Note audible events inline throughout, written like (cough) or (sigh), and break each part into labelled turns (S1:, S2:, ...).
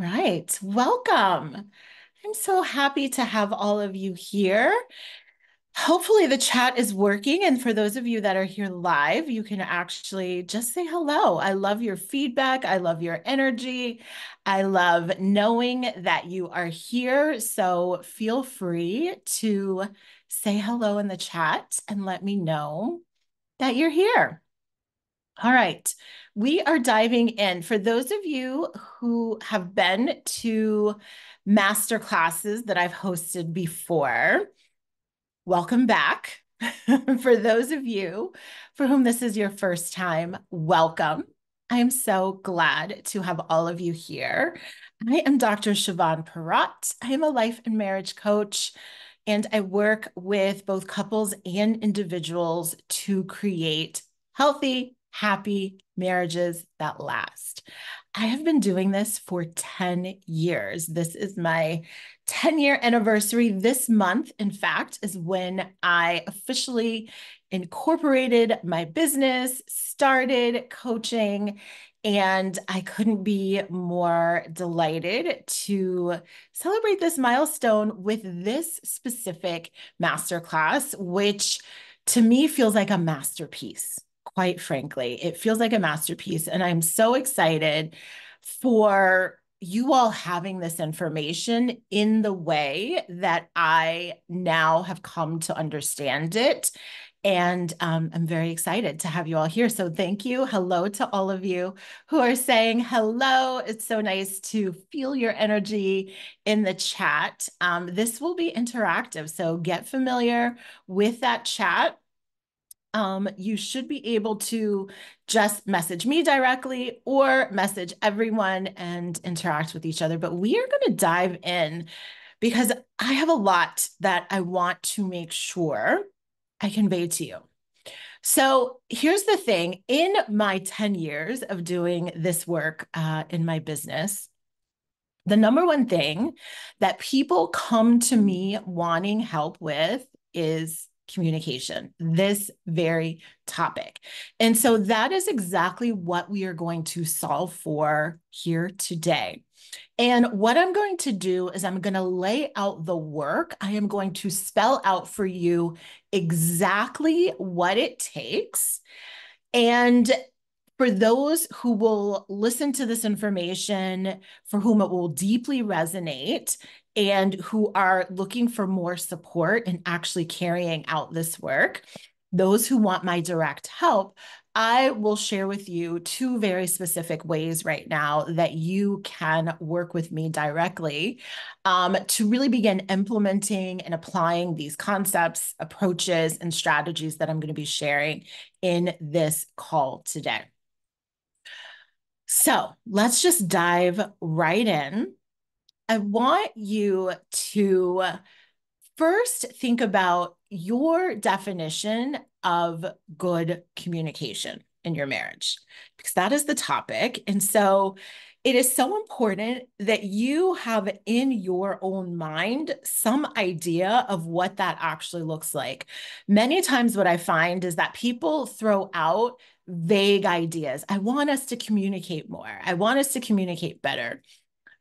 S1: right, welcome. I'm so happy to have all of you here. Hopefully, the chat is working. And for those of you that are here live, you can actually just say hello. I love your feedback. I love your energy. I love knowing that you are here. So feel free to say hello in the chat and let me know that you're here. All right, we are diving in. For those of you who have been to master classes that I've hosted before, welcome back. (laughs) for those of you for whom this is your first time, welcome. I am so glad to have all of you here. I am Dr. Chavonne Perrott. I am a life and marriage coach, and I work with both couples and individuals to create healthy, happy marriages that last. I have been doing this for 10 years. This is my 10 year anniversary. This month, in fact, is when I officially incorporated my business, started coaching, and I couldn't be more delighted to celebrate this milestone with this specific masterclass, which to me feels like a masterpiece quite frankly. It feels like a masterpiece. And I'm so excited for you all having this information in the way that I now have come to understand it. And um, I'm very excited to have you all here. So, thank you. Hello to all of you who are saying hello. It's so nice to feel your energy in the chat. Um, this will be interactive. So, get familiar with that chat um, you should be able to just message me directly or message everyone and interact with each other. But we are going to dive in because I have a lot that I want to make sure I convey to you. So here's the thing in my 10 years of doing this work uh, in my business, the number one thing that people come to me wanting help with is communication, this very topic. And so that is exactly what we are going to solve for here today. And what I'm going to do is I'm going to lay out the work. I am going to spell out for you exactly what it takes. And for those who will listen to this information, for whom it will deeply resonate, and who are looking for more support and actually carrying out this work, those who want my direct help, I will share with you two very specific ways right now that you can work with me directly um, to really begin implementing and applying these concepts, approaches, and strategies that I'm going to be sharing in this call today. So let's just dive right in. I want you to first think about your definition of good communication in your marriage, because that is the topic. And so it is so important that you have in your own mind some idea of what that actually looks like. Many times, what I find is that people throw out vague ideas. I want us to communicate more, I want us to communicate better.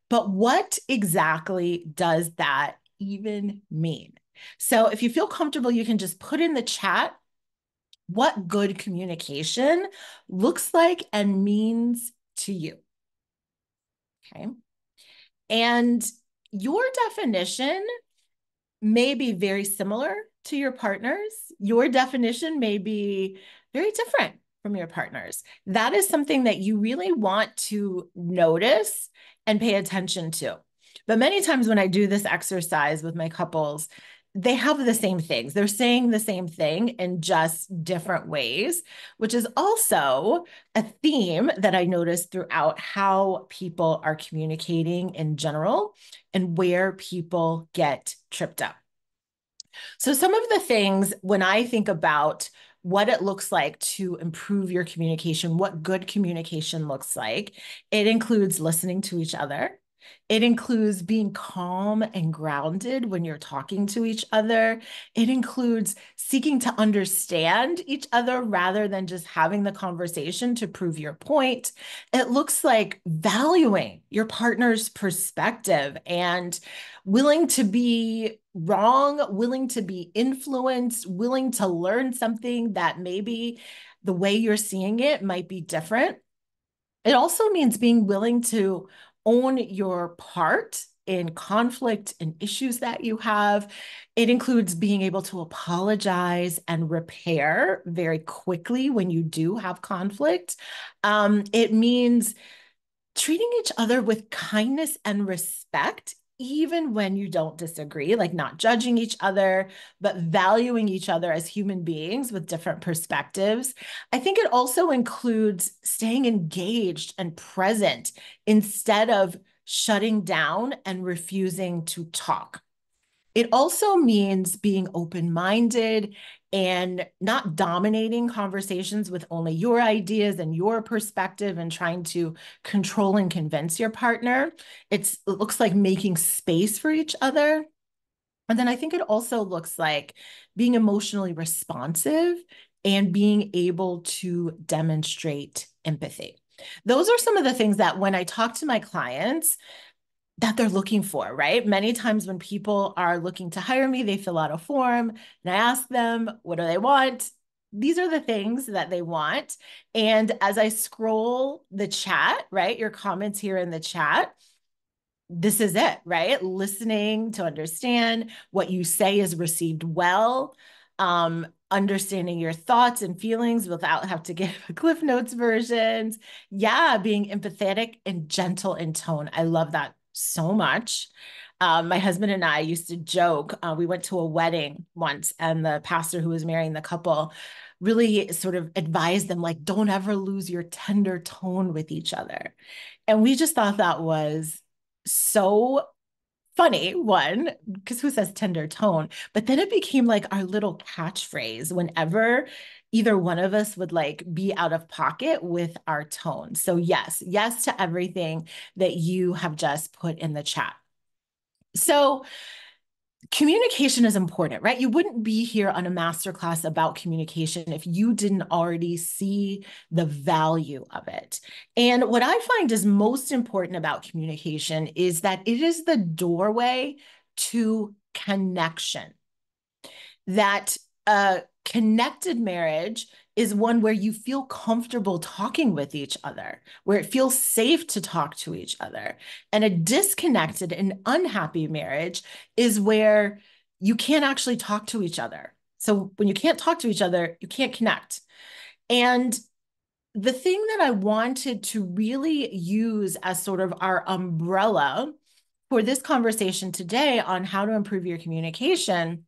S1: But what exactly does that even mean? So if you feel comfortable, you can just put in the chat what good communication looks like and means to you. Okay. And your definition may be very similar to your partner's. Your definition may be very different from your partner's. That is something that you really want to notice and pay attention to. But many times when I do this exercise with my couples, they have the same things. They're saying the same thing in just different ways, which is also a theme that I noticed throughout how people are communicating in general and where people get tripped up. So, some of the things when I think about what it looks like to improve your communication, what good communication looks like. It includes listening to each other. It includes being calm and grounded when you're talking to each other. It includes seeking to understand each other rather than just having the conversation to prove your point. It looks like valuing your partner's perspective and willing to be wrong, willing to be influenced, willing to learn something that maybe the way you're seeing it might be different. It also means being willing to own your part in conflict and issues that you have. It includes being able to apologize and repair very quickly when you do have conflict. Um, it means treating each other with kindness and respect even when you don't disagree, like not judging each other, but valuing each other as human beings with different perspectives. I think it also includes staying engaged and present instead of shutting down and refusing to talk. It also means being open minded and not dominating conversations with only your ideas and your perspective and trying to control and convince your partner. It's, it looks like making space for each other. And then I think it also looks like being emotionally responsive and being able to demonstrate empathy. Those are some of the things that when I talk to my clients, that they're looking for, right? Many times when people are looking to hire me, they fill out a form and I ask them, what do they want? These are the things that they want. And as I scroll the chat, right, your comments here in the chat, this is it, right? Listening to understand what you say is received well, um, understanding your thoughts and feelings without have to give a (laughs) cliff notes versions yeah being empathetic and gentle in tone i love that so much. Um, my husband and I used to joke. Uh, we went to a wedding once, and the pastor who was marrying the couple really sort of advised them, like, don't ever lose your tender tone with each other. And we just thought that was so funny one because who says tender tone but then it became like our little catchphrase whenever either one of us would like be out of pocket with our tone. So, yes, yes to everything that you have just put in the chat. So, communication is important, right? You wouldn't be here on a masterclass about communication if you didn't already see the value of it. And what I find is most important about communication is that it is the doorway to connection. That uh, connected marriage is one where you feel comfortable talking with each other, where it feels safe to talk to each other. And a disconnected and unhappy marriage is where you can't actually talk to each other. So when you can't talk to each other, you can't connect. And the thing that I wanted to really use as sort of our umbrella for this conversation today on how to improve your communication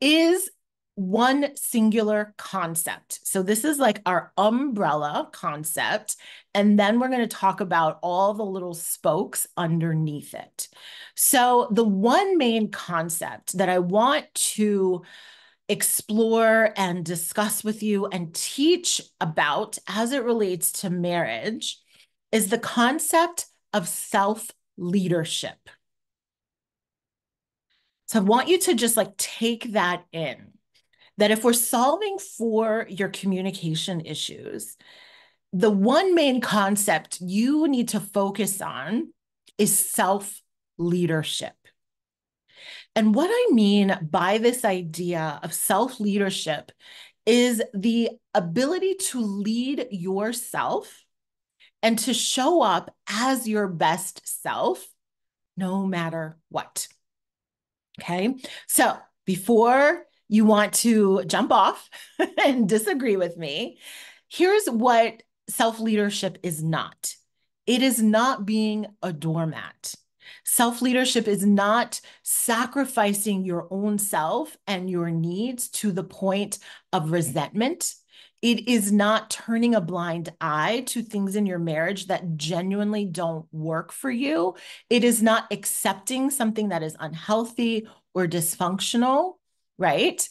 S1: is one singular concept. So this is like our umbrella concept. And then we're going to talk about all the little spokes underneath it. So the one main concept that I want to explore and discuss with you and teach about as it relates to marriage is the concept of self leadership. So I want you to just like take that in that if we're solving for your communication issues, the one main concept you need to focus on is self leadership. And what I mean by this idea of self leadership is the ability to lead yourself and to show up as your best self no matter what. Okay. So before you want to jump off (laughs) and disagree with me, here's what self leadership is not it is not being a doormat. Self leadership is not sacrificing your own self and your needs to the point of resentment. It is not turning a blind eye to things in your marriage that genuinely don't work for you. It is not accepting something that is unhealthy or dysfunctional right?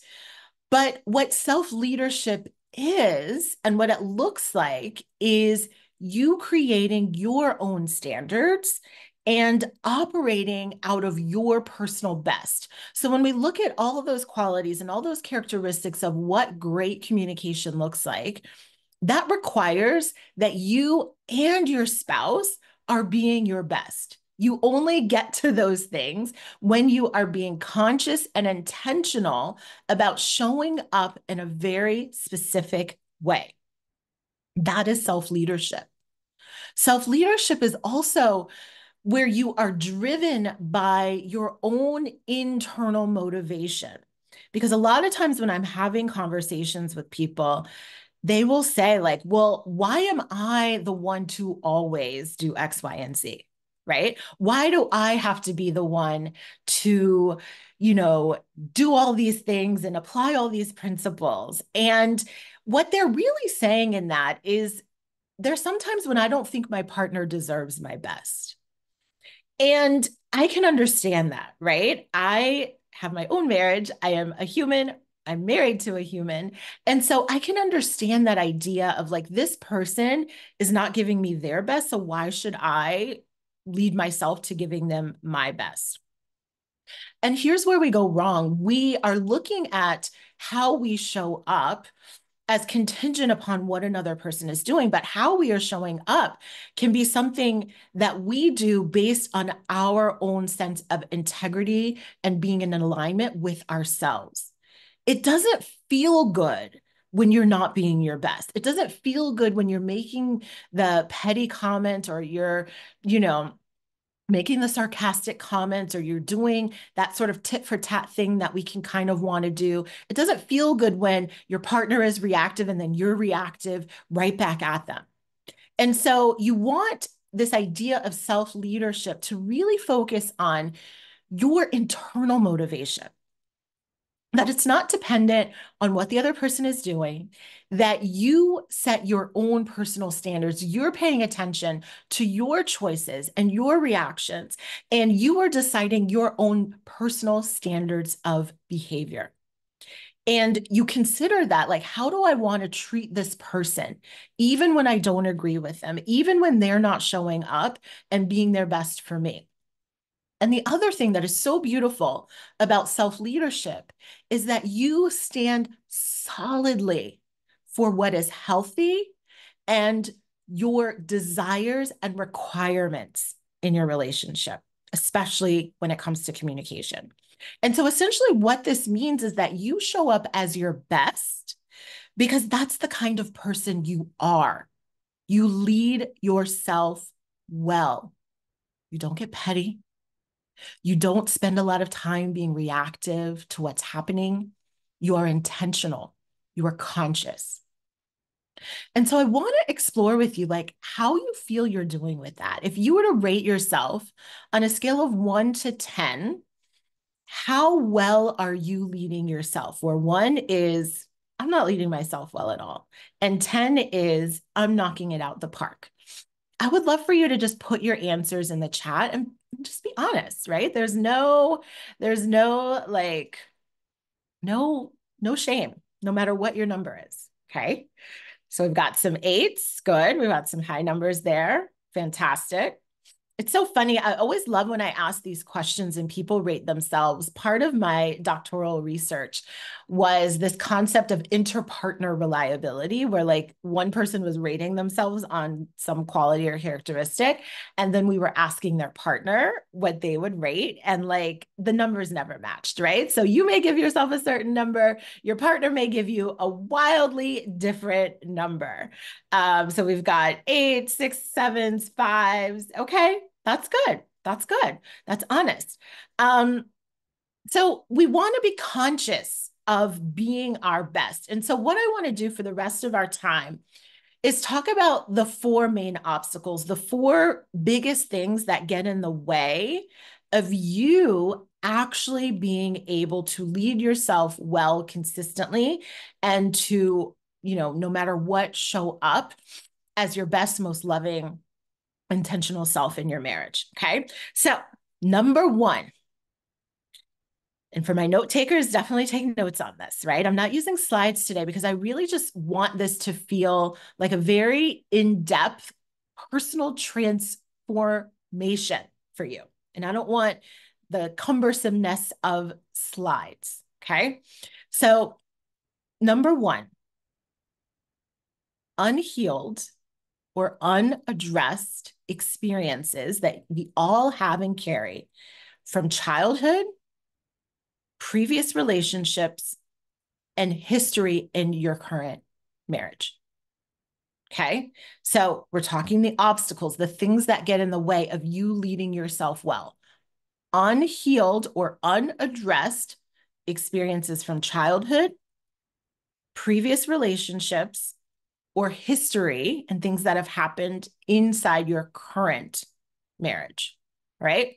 S1: But what self leadership is and what it looks like is you creating your own standards and operating out of your personal best. So when we look at all of those qualities and all those characteristics of what great communication looks like, that requires that you and your spouse are being your best. You only get to those things when you are being conscious and intentional about showing up in a very specific way. That is self leadership. Self leadership is also where you are driven by your own internal motivation. Because a lot of times when I'm having conversations with people, they will say, like, well, why am I the one to always do X, Y, and Z? Right? Why do I have to be the one to, you know, do all these things and apply all these principles? And what they're really saying in that is there's sometimes when I don't think my partner deserves my best. And I can understand that, right? I have my own marriage. I am a human. I'm married to a human. And so I can understand that idea of like, this person is not giving me their best. So why should I lead myself to giving them my best? And here's where we go wrong. We are looking at how we show up as contingent upon what another person is doing, but how we are showing up can be something that we do based on our own sense of integrity and being in alignment with ourselves. It doesn't feel good when you're not being your best. It doesn't feel good when you're making the petty comment or you're, you know, making the sarcastic comments or you're doing that sort of tit for tat thing that we can kind of want to do. It doesn't feel good when your partner is reactive and then you're reactive right back at them. And so you want this idea of self leadership to really focus on your internal motivation that it's not dependent on what the other person is doing, that you set your own personal standards. You're paying attention to your choices and your reactions, and you are deciding your own personal standards of behavior. And you consider that, like, how do I want to treat this person, even when I don't agree with them, even when they're not showing up and being their best for me? And the other thing that is so beautiful about self leadership is that you stand solidly for what is healthy and your desires and requirements in your relationship, especially when it comes to communication. And so, essentially, what this means is that you show up as your best because that's the kind of person you are. You lead yourself well. You don't get petty. You don't spend a lot of time being reactive to what's happening. You are intentional, you are conscious. And so I want to explore with you like how you feel you're doing with that. If you were to rate yourself on a scale of 1 to 10, how well are you leading yourself? Where 1 is I'm not leading myself well at all. And 10 is I'm knocking it out the park. I would love for you to just put your answers in the chat and just be honest, right? There's no, there's no like, no, no shame, no matter what your number is. Okay. So we've got some eights. Good. We've got some high numbers there. Fantastic it's so funny. I always love when I ask these questions and people rate themselves. Part of my doctoral research was this concept of interpartner reliability, where like one person was rating themselves on some quality or characteristic. And then we were asking their partner what they would rate. And like the numbers never matched, right? So you may give yourself a certain number, your partner may give you a wildly different number. Um, so we've got eight, six, sevens, fives. Okay that's good. That's good. That's honest. Um, so we want to be conscious of being our best. And so, what I want to do for the rest of our time is talk about the four main obstacles, the four biggest things that get in the way of you actually being able to lead yourself well consistently and to, you know, no matter what, show up as your best, most loving intentional self in your marriage. Okay. So, number one, and for my note takers, definitely take notes on this, right? I'm not using slides today because I really just want this to feel like a very in depth personal transformation for you. And I don't want the cumbersomeness of slides. Okay. So, number one, unhealed or unaddressed experiences that we all have and carry from childhood, previous relationships, and history in your current marriage. Okay. So we're talking the obstacles, the things that get in the way of you leading yourself well. Unhealed or unaddressed experiences from childhood, previous relationships, or history and things that have happened inside your current marriage. Right.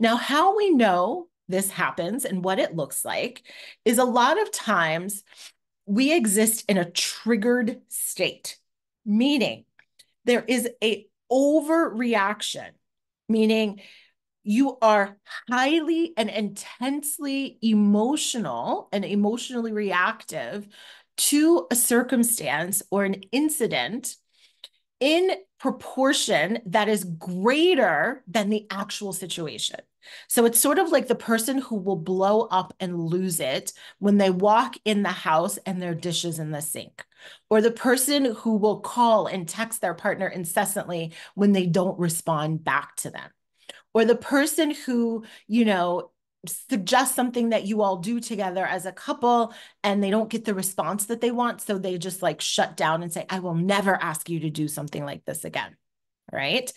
S1: Now, how we know this happens and what it looks like is a lot of times we exist in a triggered state, meaning there is a overreaction, meaning you are highly and intensely emotional and emotionally reactive to a circumstance or an incident in proportion that is greater than the actual situation. So it's sort of like the person who will blow up and lose it when they walk in the house and their dishes in the sink, or the person who will call and text their partner incessantly when they don't respond back to them, or the person who, you know, suggest something that you all do together as a couple and they don't get the response that they want so they just like shut down and say i will never ask you to do something like this again right?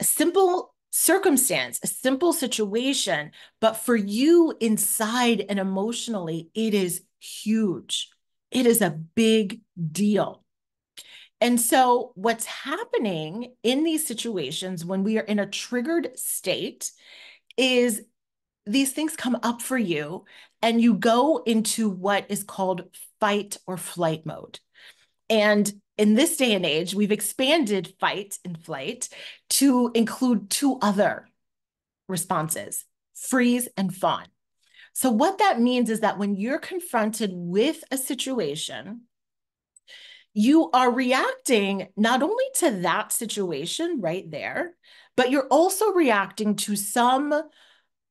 S1: A simple circumstance a simple situation but for you inside and emotionally it is huge. It is a big deal. And so what's happening in these situations when we are in a triggered state is these things come up for you and you go into what is called fight or flight mode. And in this day and age, we've expanded fight and flight to include two other responses freeze and fawn. So, what that means is that when you're confronted with a situation, you are reacting not only to that situation right there, but you're also reacting to some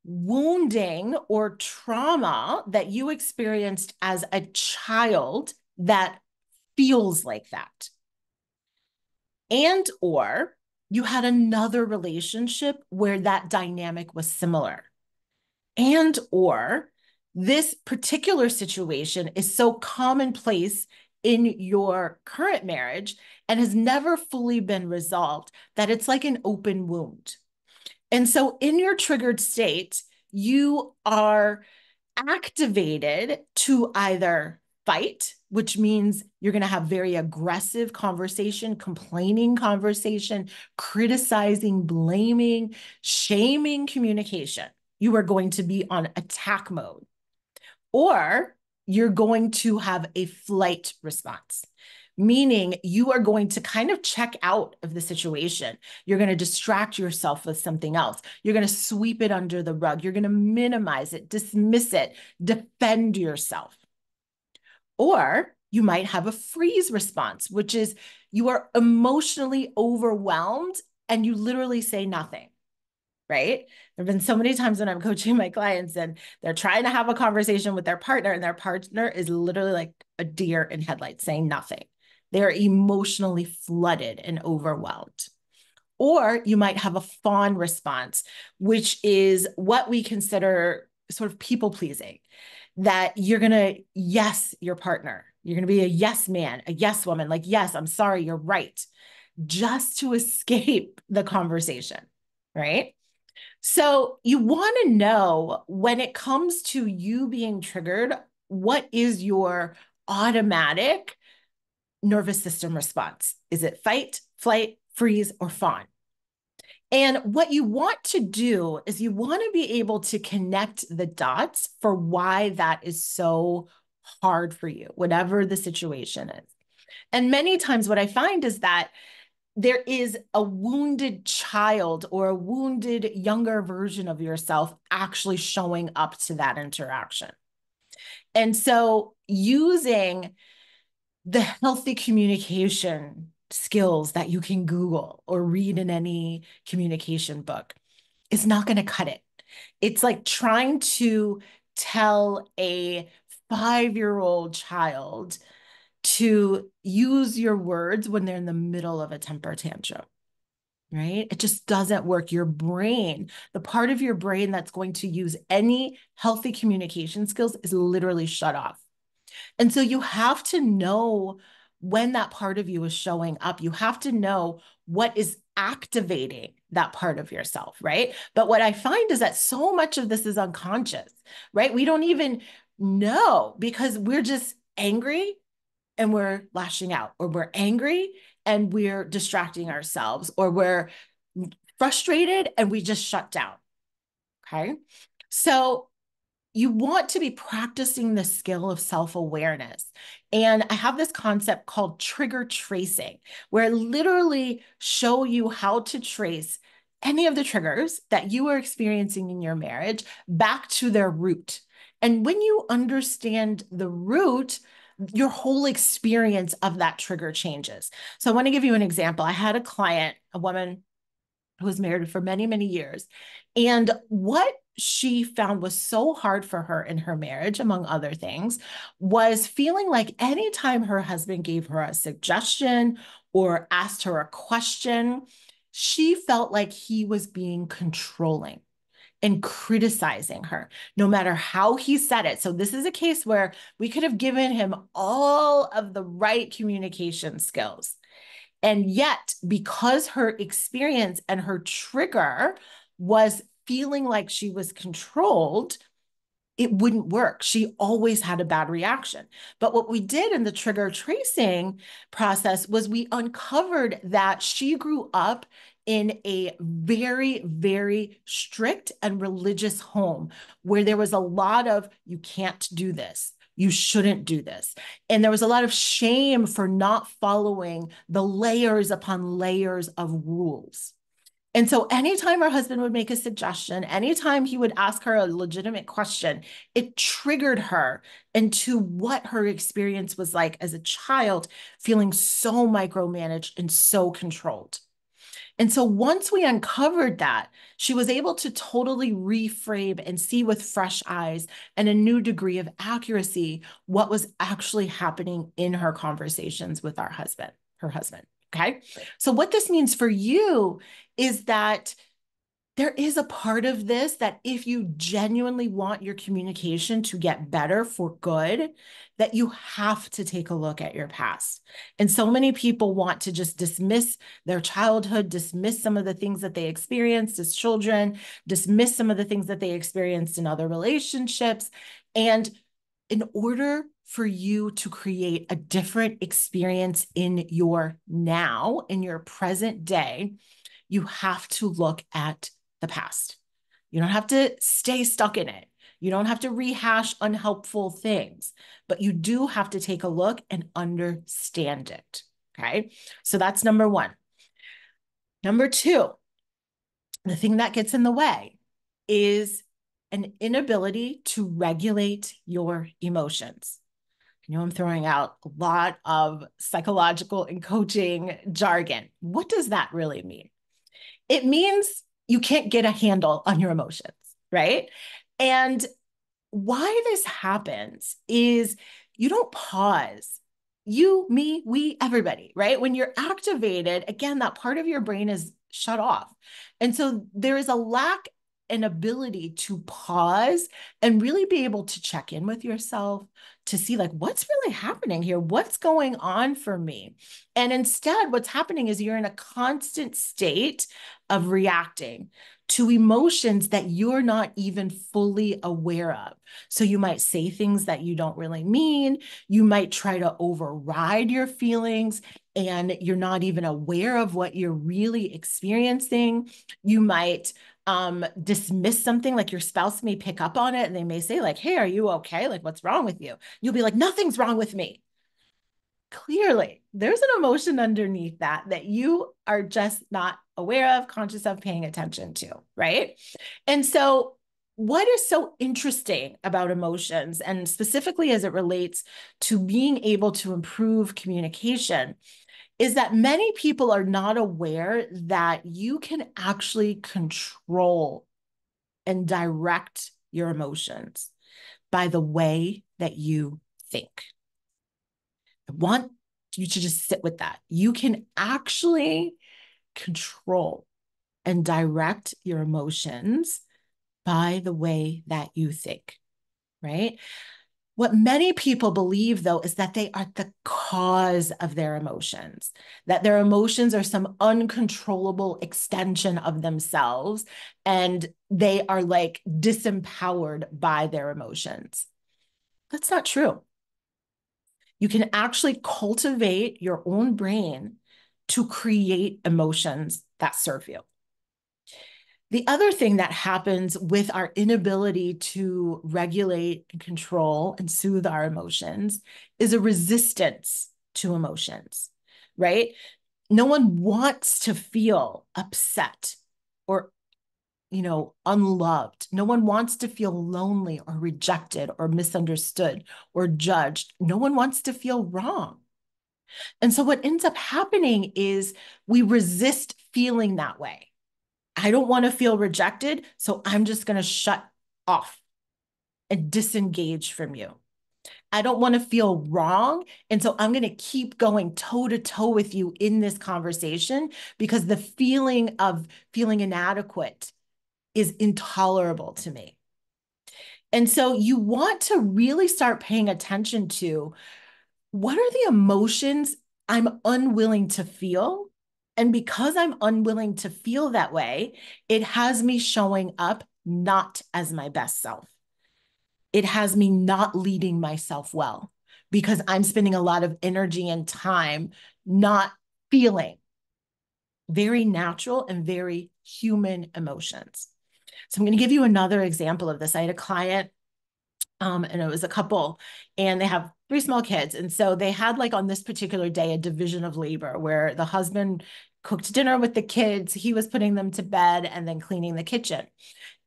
S1: wounding or trauma that you experienced as a child that feels like that. And or you had another relationship where that dynamic was similar. And or this particular situation is so commonplace in your current marriage and has never fully been resolved that it's like an open wound and so in your triggered state, you are activated to either fight, which means you're going to have very aggressive conversation, complaining conversation, criticizing, blaming, shaming communication. You are going to be on attack mode. Or you're going to have a flight response meaning you are going to kind of check out of the situation. You're going to distract yourself with something else. You're going to sweep it under the rug. You're going to minimize it, dismiss it, defend yourself. Or you might have a freeze response, which is you are emotionally overwhelmed and you literally say nothing right? There have been so many times when I'm coaching my clients and they're trying to have a conversation with their partner, and their partner is literally like a deer in headlights saying nothing. They're emotionally flooded and overwhelmed. Or you might have a fawn response, which is what we consider sort of people pleasing, that you're going to yes your partner. You're going to be a yes man, a yes woman, like, yes, I'm sorry, you're right, just to escape the conversation, right? So you want to know when it comes to you being triggered, what is your automatic nervous system response. Is it fight, flight, freeze, or fawn? And what you want to do is you want to be able to connect the dots for why that is so hard for you, whatever the situation is. And many times, what I find is that there is a wounded child or a wounded younger version of yourself actually showing up to that interaction. And so, using the healthy communication skills that you can Google or read in any communication book. is not going to cut it. It's like trying to tell a five year old child to use your words when they're in the middle of a temper tantrum right? It just doesn't work. Your brain, the part of your brain that's going to use any healthy communication skills is literally shut off. And so you have to know when that part of you is showing up. You have to know what is activating that part of yourself, right? But what I find is that so much of this is unconscious, right? We don't even know because we're just angry and we're lashing out, or we're angry and we're distracting ourselves, or we're frustrated and we just shut down. Okay. So you want to be practicing the skill of self awareness. And I have this concept called trigger tracing, where I literally show you how to trace any of the triggers that you are experiencing in your marriage back to their root. And when you understand the root, your whole experience of that trigger changes. So I want to give you an example. I had a client, a woman who was married for many, many years. And what she found was so hard for her in her marriage, among other things, was feeling like anytime her husband gave her a suggestion or asked her a question, she felt like he was being controlling and criticizing her, no matter how he said it. So, this is a case where we could have given him all of the right communication skills. And yet, because her experience and her trigger was feeling like she was controlled, it wouldn't work. She always had a bad reaction. But what we did in the trigger tracing process was we uncovered that she grew up in a very, very strict and religious home where there was a lot of, you can't do this. You shouldn't do this. And there was a lot of shame for not following the layers upon layers of rules. And so, anytime her husband would make a suggestion, anytime he would ask her a legitimate question, it triggered her into what her experience was like as a child, feeling so micromanaged and so controlled. And so once we uncovered that, she was able to totally reframe and see with fresh eyes and a new degree of accuracy what was actually happening in her conversations with our husband, her husband. Okay. So, what this means for you is that there is a part of this that if you genuinely want your communication to get better for good that you have to take a look at your past. And so many people want to just dismiss their childhood dismiss some of the things that they experienced as children dismiss some of the things that they experienced in other relationships. And in order for you to create a different experience in your now in your present day you have to look at the past. You don't have to stay stuck in it. You don't have to rehash unhelpful things, but you do have to take a look and understand it. Okay. So that's number one. Number two, the thing that gets in the way is an inability to regulate your emotions. You know, I'm throwing out a lot of psychological and coaching jargon. What does that really mean? It means you can't get a handle on your emotions, right? And why this happens is you don't pause. You, me, we, everybody, right? When you're activated, again, that part of your brain is shut off. And so there is a lack an ability to pause and really be able to check in with yourself to see like what's really happening here what's going on for me and instead what's happening is you're in a constant state of reacting to emotions that you're not even fully aware of. So you might say things that you don't really mean. You might try to override your feelings and you're not even aware of what you're really experiencing. You might um, dismiss something like your spouse may pick up on it and they may say like, "Hey, are you okay? Like what's wrong with you?" You'll be like, "Nothing's wrong with me." Clearly, there's an emotion underneath that that you are just not aware of, conscious of, paying attention to, right? And so what is so interesting about emotions and specifically as it relates to being able to improve communication is that many people are not aware that you can actually control and direct your emotions by the way that you think. I want you to just sit with that. You can actually control and direct your emotions by the way that you think, right? What many people believe, though, is that they are the cause of their emotions, that their emotions are some uncontrollable extension of themselves, and they are like disempowered by their emotions. That's not true. You can actually cultivate your own brain to create emotions that serve you. The other thing that happens with our inability to regulate and control and soothe our emotions is a resistance to emotions, right? No one wants to feel upset or you know, unloved. No one wants to feel lonely or rejected or misunderstood or judged. No one wants to feel wrong. And so what ends up happening is we resist feeling that way. I don't want to feel rejected. So I'm just going to shut off and disengage from you. I don't want to feel wrong. And so I'm going to keep going toe to toe with you in this conversation because the feeling of feeling inadequate is intolerable to me. And so you want to really start paying attention to what are the emotions I'm unwilling to feel and because I'm unwilling to feel that way, it has me showing up not as my best self. It has me not leading myself well because I'm spending a lot of energy and time not feeling very natural and very human emotions. So I'm going to give you another example of this. I had a client um, and it was a couple and they have three small kids. And so they had like on this particular day a division of labor where the husband cooked dinner with the kids he was putting them to bed and then cleaning the kitchen.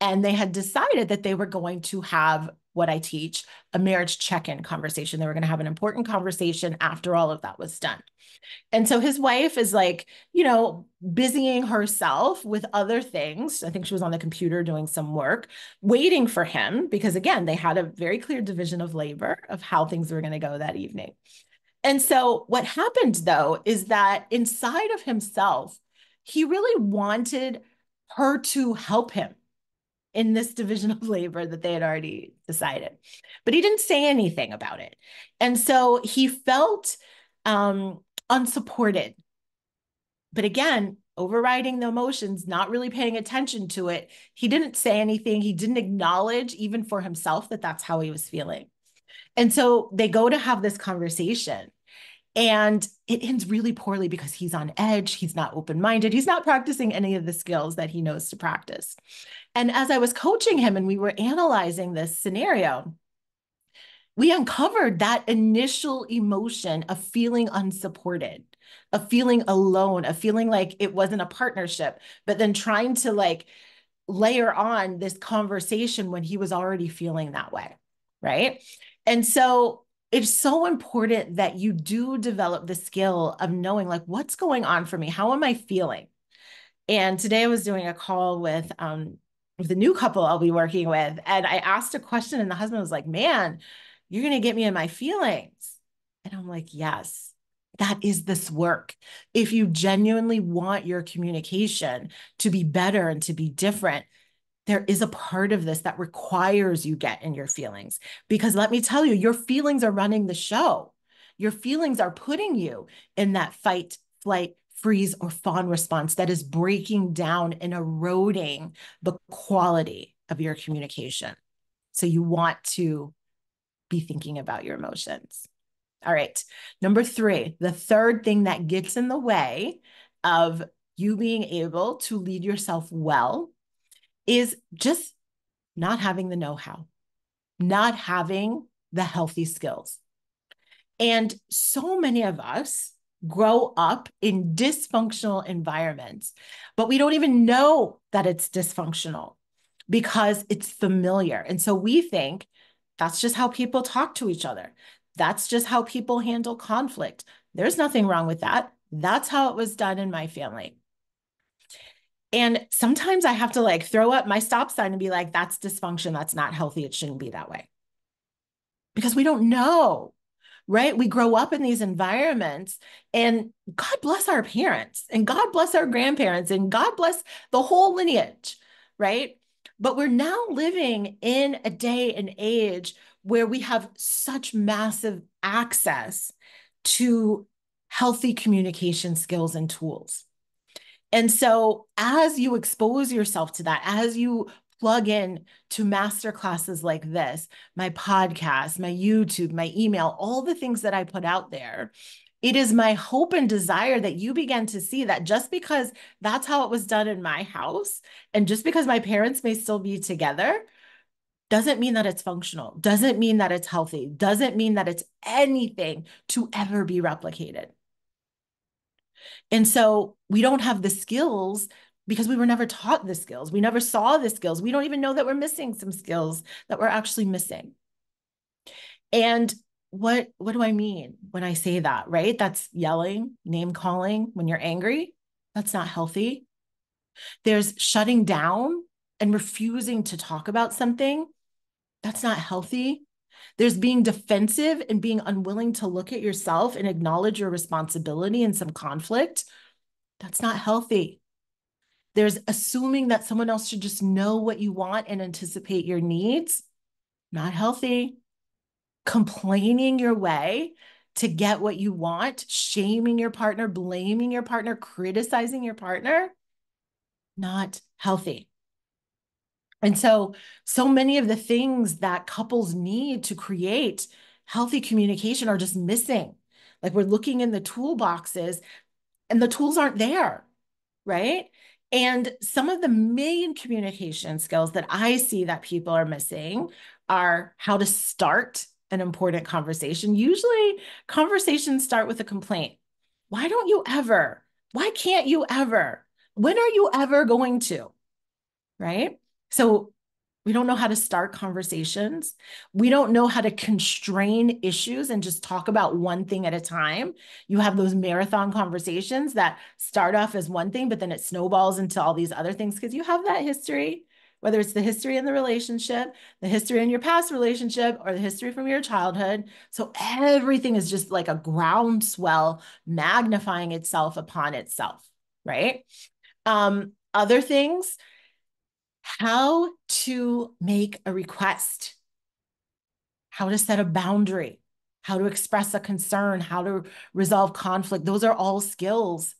S1: And they had decided that they were going to have what i teach a marriage check-in conversation they were going to have an important conversation after all of that was done and so his wife is like, you know, busying herself with other things. I think she was on the computer doing some work, waiting for him, because again, they had a very clear division of labor of how things were going to go that evening. And so what happened though is that inside of himself, he really wanted her to help him in this division of labor that they had already decided. But he didn't say anything about it. And so he felt um, unsupported. But again, overriding the emotions, not really paying attention to it. He didn't say anything. He didn't acknowledge, even for himself, that that's how he was feeling. And so they go to have this conversation. And it ends really poorly because he's on edge. He's not open minded. He's not practicing any of the skills that he knows to practice. And as I was coaching him and we were analyzing this scenario, we uncovered that initial emotion of feeling unsupported, of feeling alone, of feeling like it wasn't a partnership, but then trying to like layer on this conversation when he was already feeling that way. Right. And so it's so important that you do develop the skill of knowing like what's going on for me how am i feeling and today i was doing a call with um with a new couple i'll be working with and i asked a question and the husband was like man you're going to get me in my feelings. And I'm like, yes, that is this work. If you genuinely want your communication to be better and to be different, there is a part of this that requires you get in your feelings. Because let me tell you, your feelings are running the show. Your feelings are putting you in that fight, flight, freeze, or fawn response that is breaking down and eroding the quality of your communication. So you want to be thinking about your emotions. All right. Number three, the third thing that gets in the way of you being able to lead yourself well is just not having the know how, not having the healthy skills. And so many of us grow up in dysfunctional environments, but we don't even know that it's dysfunctional because it's familiar. And so we think that's just how people talk to each other. That's just how people handle conflict. There's nothing wrong with that. That's how it was done in my family. And sometimes I have to like throw up my stop sign and be like, that's dysfunction. That's not healthy. It shouldn't be that way. Because we don't know, right? We grow up in these environments and God bless our parents and God bless our grandparents and God bless the whole lineage, right? But we're now living in a day and age where we have such massive access to healthy communication skills and tools. And so, as you expose yourself to that, as you plug in to master classes like this, my podcast, my YouTube, my email, all the things that I put out there, it is my hope and desire that you begin to see that just because that's how it was done in my house, and just because my parents may still be together, doesn't mean that it's functional, doesn't mean that it's healthy, doesn't mean that it's anything to ever be replicated. And so we don't have the skills because we were never taught the skills. We never saw the skills. We don't even know that we're missing some skills that we're actually missing. And what what do I mean when I say that, right? That's yelling, name calling when you're angry. That's not healthy. There's shutting down and refusing to talk about something. That's not healthy. There's being defensive and being unwilling to look at yourself and acknowledge your responsibility in some conflict. That's not healthy. There's assuming that someone else should just know what you want and anticipate your needs. Not healthy. Complaining your way to get what you want, shaming your partner, blaming your partner, criticizing your partner. Not healthy. And so, so many of the things that couples need to create healthy communication are just missing. Like we're looking in the toolboxes and the tools aren't there, right? And some of the main communication skills that I see that people are missing are how to start an important conversation. Usually, conversations start with a complaint. Why don't you ever? Why can't you ever? When are you ever going to? Right? So we don't know how to start conversations. We don't know how to constrain issues and just talk about one thing at a time. You have those marathon conversations that start off as one thing, but then it snowballs into all these other things because you have that history, whether it's the history in the relationship, the history in your past relationship, or the history from your childhood. So everything is just like a groundswell magnifying itself upon itself, right? Um, other things, how to make a request, how to set a boundary, how to express a concern, how to resolve conflict. Those are all skills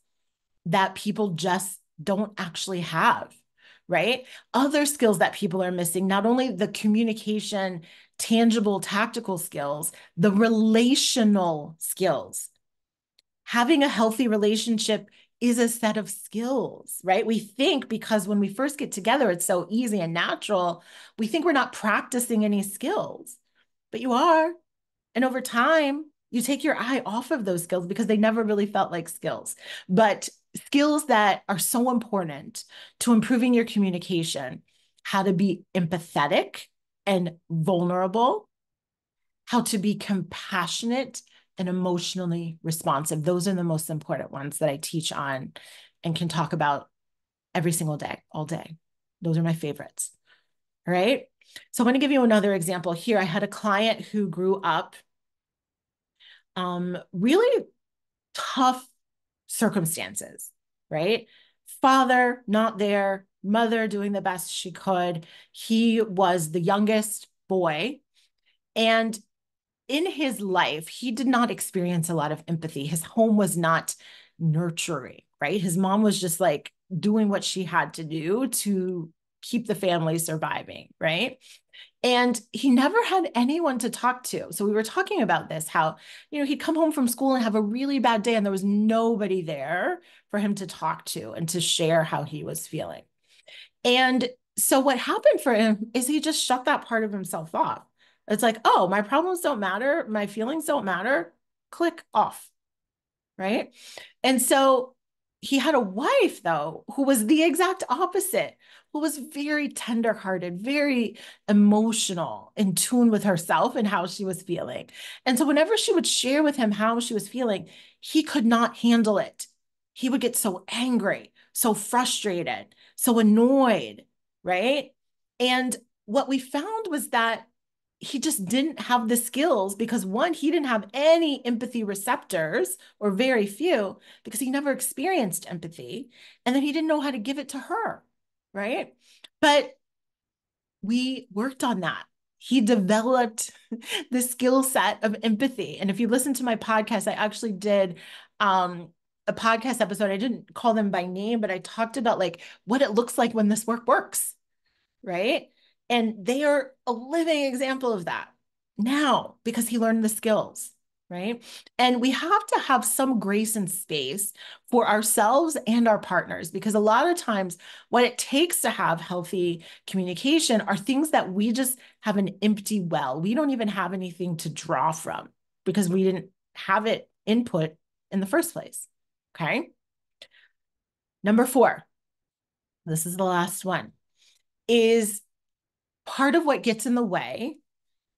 S1: that people just don't actually have, right? Other skills that people are missing, not only the communication, tangible, tactical skills, the relational skills. Having a healthy relationship is a set of skills, right? We think because when we first get together, it's so easy and natural, we think we're not practicing any skills, but you are. And over time, you take your eye off of those skills because they never really felt like skills. But skills that are so important to improving your communication, how to be empathetic and vulnerable, how to be compassionate and emotionally responsive. Those are the most important ones that I teach on and can talk about every single day, all day. Those are my favorites. All right. So I'm going to give you another example here. I had a client who grew up um, really tough circumstances, right? Father not there, mother doing the best she could. He was the youngest boy. And in his life, he did not experience a lot of empathy. His home was not nurturing, right? His mom was just like doing what she had to do to keep the family surviving, right? And he never had anyone to talk to. So we were talking about this how, you know, he'd come home from school and have a really bad day, and there was nobody there for him to talk to and to share how he was feeling. And so what happened for him is he just shut that part of himself off. It's like, oh, my problems don't matter. My feelings don't matter. Click off. Right. And so he had a wife, though, who was the exact opposite, who was very tenderhearted, very emotional, in tune with herself and how she was feeling. And so, whenever she would share with him how she was feeling, he could not handle it. he would get so angry, so frustrated, so annoyed, right? And what we found was that he just didn't have the skills because one, he didn't have any empathy receptors or very few because he never experienced empathy. And then he didn't know how to give it to her, right? But we worked on that. He developed (laughs) the skill set of empathy. And if you listen to my podcast, I actually did um, a podcast episode. I didn't call them by name, but I talked about like what it looks like when this work works, right? And they are a living example of that now because he learned the skills, right? And we have to have some grace and space for ourselves and our partners because a lot of times what it takes to have healthy communication are things that we just have an empty well. We don't even have anything to draw from because we didn't have it input in the first place. Okay. Number four, this is the last one, is part of what gets in the way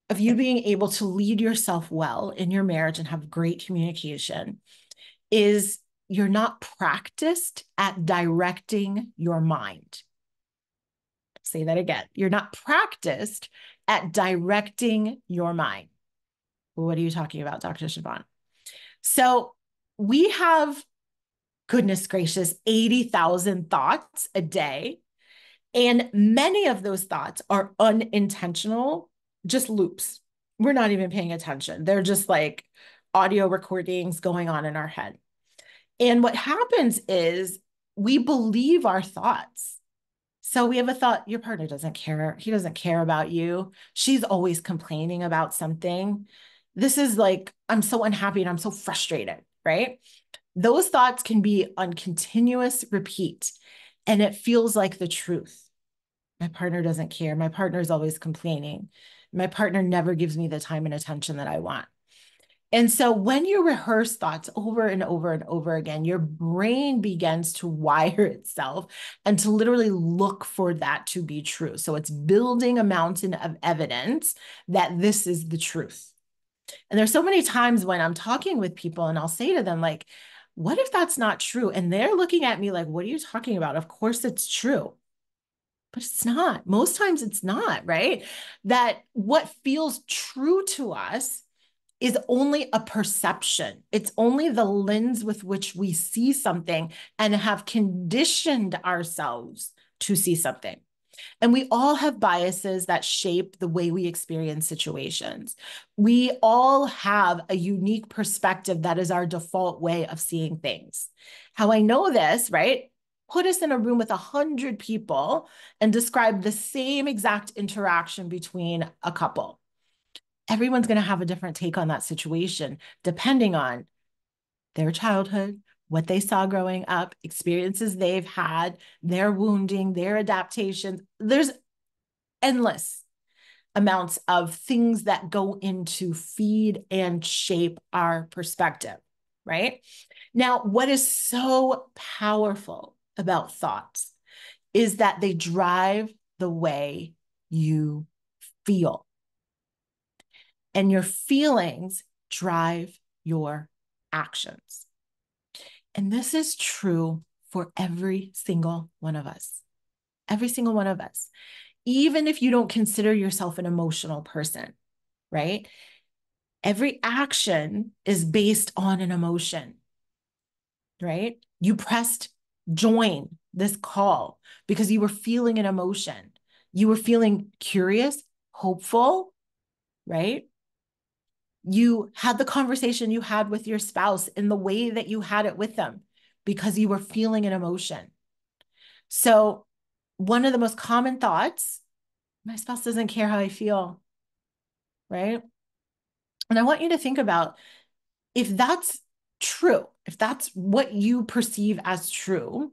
S1: of you being able to lead yourself well in your marriage and have great communication is you're not practiced at directing your mind. Say that again. You're not practiced at directing your mind. What are you talking about, Dr. Chavonne? So we have, goodness gracious, 80,000 thoughts a day and many of those thoughts are unintentional, just loops. We're not even paying attention. They're just like audio recordings going on in our head. And what happens is we believe our thoughts. So we have a thought, your partner doesn't care. He doesn't care about you. She's always complaining about something. This is like, I'm so unhappy and I'm so frustrated, right? Those thoughts can be on continuous repeat and it feels like the truth. My partner doesn't care. My partner is always complaining. My partner never gives me the time and attention that I want. And so when you rehearse thoughts over and over and over again, your brain begins to wire itself and to literally look for that to be true. So it's building a mountain of evidence that this is the truth. And there's so many times when I'm talking with people and I'll say to them, like, what if that's not true? And they're looking at me like, what are you talking about? Of course it's true. But it's not. Most times it's not, right? That what feels true to us is only a perception. It's only the lens with which we see something and have conditioned ourselves to see something. And we all have biases that shape the way we experience situations. We all have a unique perspective that is our default way of seeing things. How I know this, right? Put us in a room with a hundred people and describe the same exact interaction between a couple. Everyone's going to have a different take on that situation, depending on their childhood, what they saw growing up, experiences they've had, their wounding, their adaptations. There's endless amounts of things that go into feed and shape our perspective, right? Now, what is so powerful about thoughts is that they drive the way you feel. And your feelings drive your actions. And this is true for every single one of us. Every single one of us. Even if you don't consider yourself an emotional person, right? Every action is based on an emotion, right? You pressed join this call because you were feeling an emotion. You were feeling curious, hopeful, right? You had the conversation you had with your spouse in the way that you had it with them because you were feeling an emotion. So, one of the most common thoughts my spouse doesn't care how I feel, right? And I want you to think about if that's true, if that's what you perceive as true,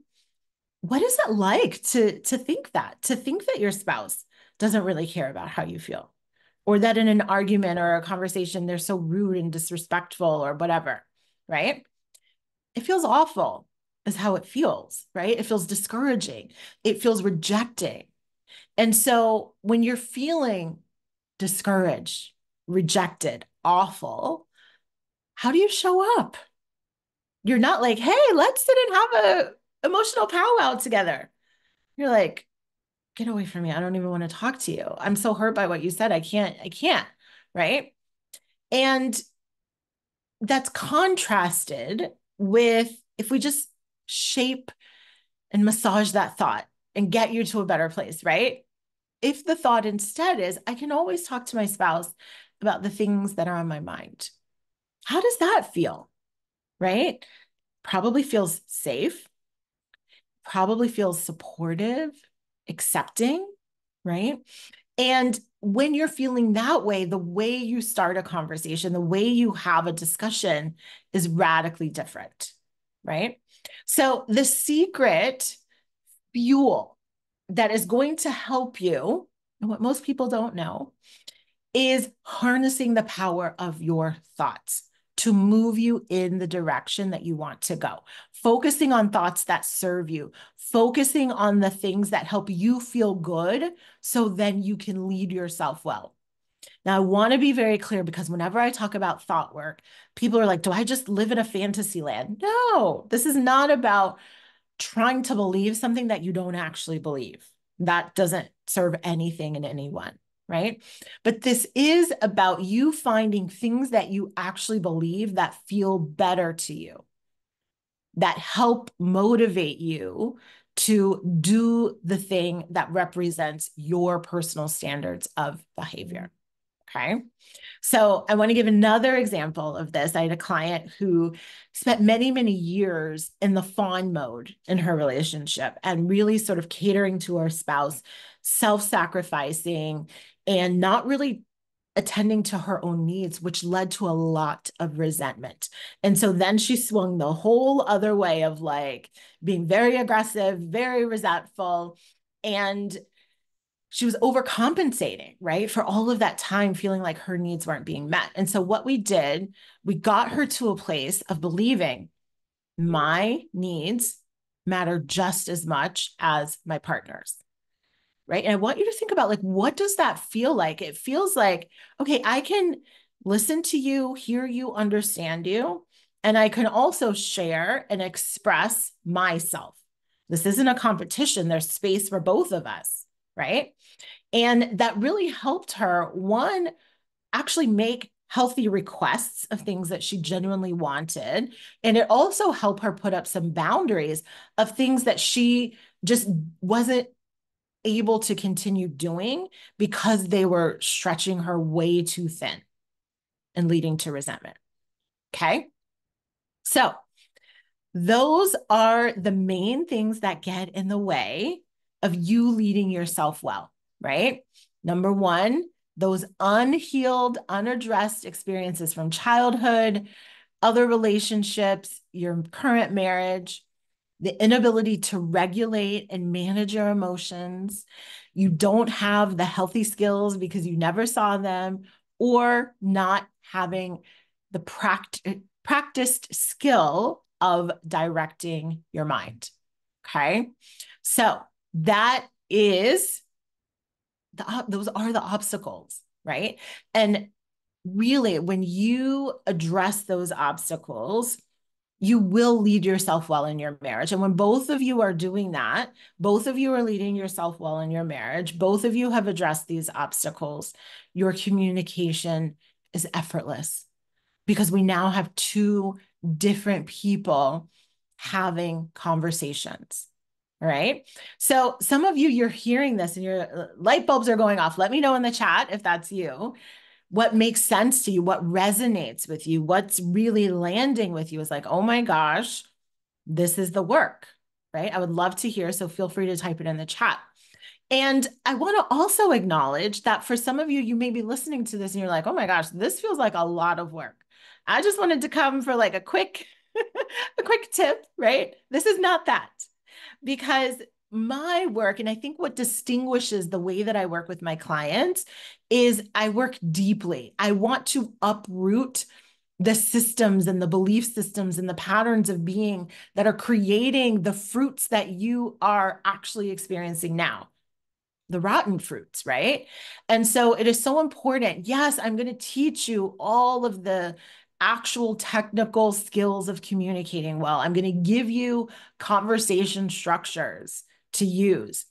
S1: what is it like to to think that, to think that your spouse doesn't really care about how you feel? Or that in an argument or a conversation they're so rude and disrespectful or whatever, right? It feels awful, is how it feels, right? It feels discouraging. It feels rejecting. And so when you're feeling discouraged, rejected, awful, how do you show up? You're not like, hey, let's sit and have a emotional powwow together. You're like, get away from me. I don't even want to talk to you. I'm so hurt by what you said. I can't, I can't. Right. And that's contrasted with if we just shape and massage that thought and get you to a better place, right? If the thought instead is, I can always talk to my spouse about the things that are on my mind. How does that feel? Right? Probably feels safe, probably feels supportive, accepting, right? And when you're feeling that way, the way you start a conversation, the way you have a discussion is radically different, right? So, the secret fuel that is going to help you, and what most people don't know, is harnessing the power of your thoughts to move you in the direction that you want to go. Focusing on thoughts that serve you, focusing on the things that help you feel good so then you can lead yourself well. Now, I want to be very clear because whenever I talk about thought work, people are like, do I just live in a fantasy land? No, this is not about trying to believe something that you don't actually believe. That doesn't serve anything in anyone right? But this is about you finding things that you actually believe that feel better to you, that help motivate you to do the thing that represents your personal standards of behavior. Okay. So I want to give another example of this. I had a client who spent many, many years in the fawn mode in her relationship and really sort of catering to her spouse, self sacrificing, and not really attending to her own needs, which led to a lot of resentment. And so then she swung the whole other way of like being very aggressive, very resentful. And she was overcompensating, right? For all of that time, feeling like her needs weren't being met. And so what we did, we got her to a place of believing my needs matter just as much as my partner's right? And I want you to think about like, what does that feel like? It feels like, okay, I can listen to you, hear you, understand you, and I can also share and express myself. This isn't a competition, there's space for both of us, right? And that really helped her, one, actually make healthy requests of things that she genuinely wanted. And it also helped her put up some boundaries of things that she just wasn't able to continue doing because they were stretching her way too thin and leading to resentment. Okay. So, those are the main things that get in the way of you leading yourself well, right? Number one, those unhealed, unaddressed experiences from childhood, other relationships, your current marriage, the inability to regulate and manage your emotions. You don't have the healthy skills because you never saw them, or not having the pract- practiced skill of directing your mind. Okay. So that is the, those are the obstacles, right? And really, when you address those obstacles, you will lead yourself well in your marriage. And when both of you are doing that, both of you are leading yourself well in your marriage, both of you have addressed these obstacles, your communication is effortless because we now have two different people having conversations. Right. So some of you, you're hearing this and your uh, light bulbs are going off. Let me know in the chat if that's you what makes sense to you, what resonates with you, what's really landing with you is like, oh my gosh, this is the work, right? I would love to hear. So feel free to type it in the chat. And I want to also acknowledge that for some of you, you may be listening to this and you're like, oh my gosh, this feels like a lot of work. I just wanted to come for like a quick, (laughs) a quick tip, right? This is not that because my work, and I think what distinguishes the way that I work with my clients is I work deeply. I want to uproot the systems and the belief systems and the patterns of being that are creating the fruits that you are actually experiencing now the rotten fruits, right? And so it is so important. Yes, I'm going to teach you all of the actual technical skills of communicating well. I'm going to give you conversation structures to use.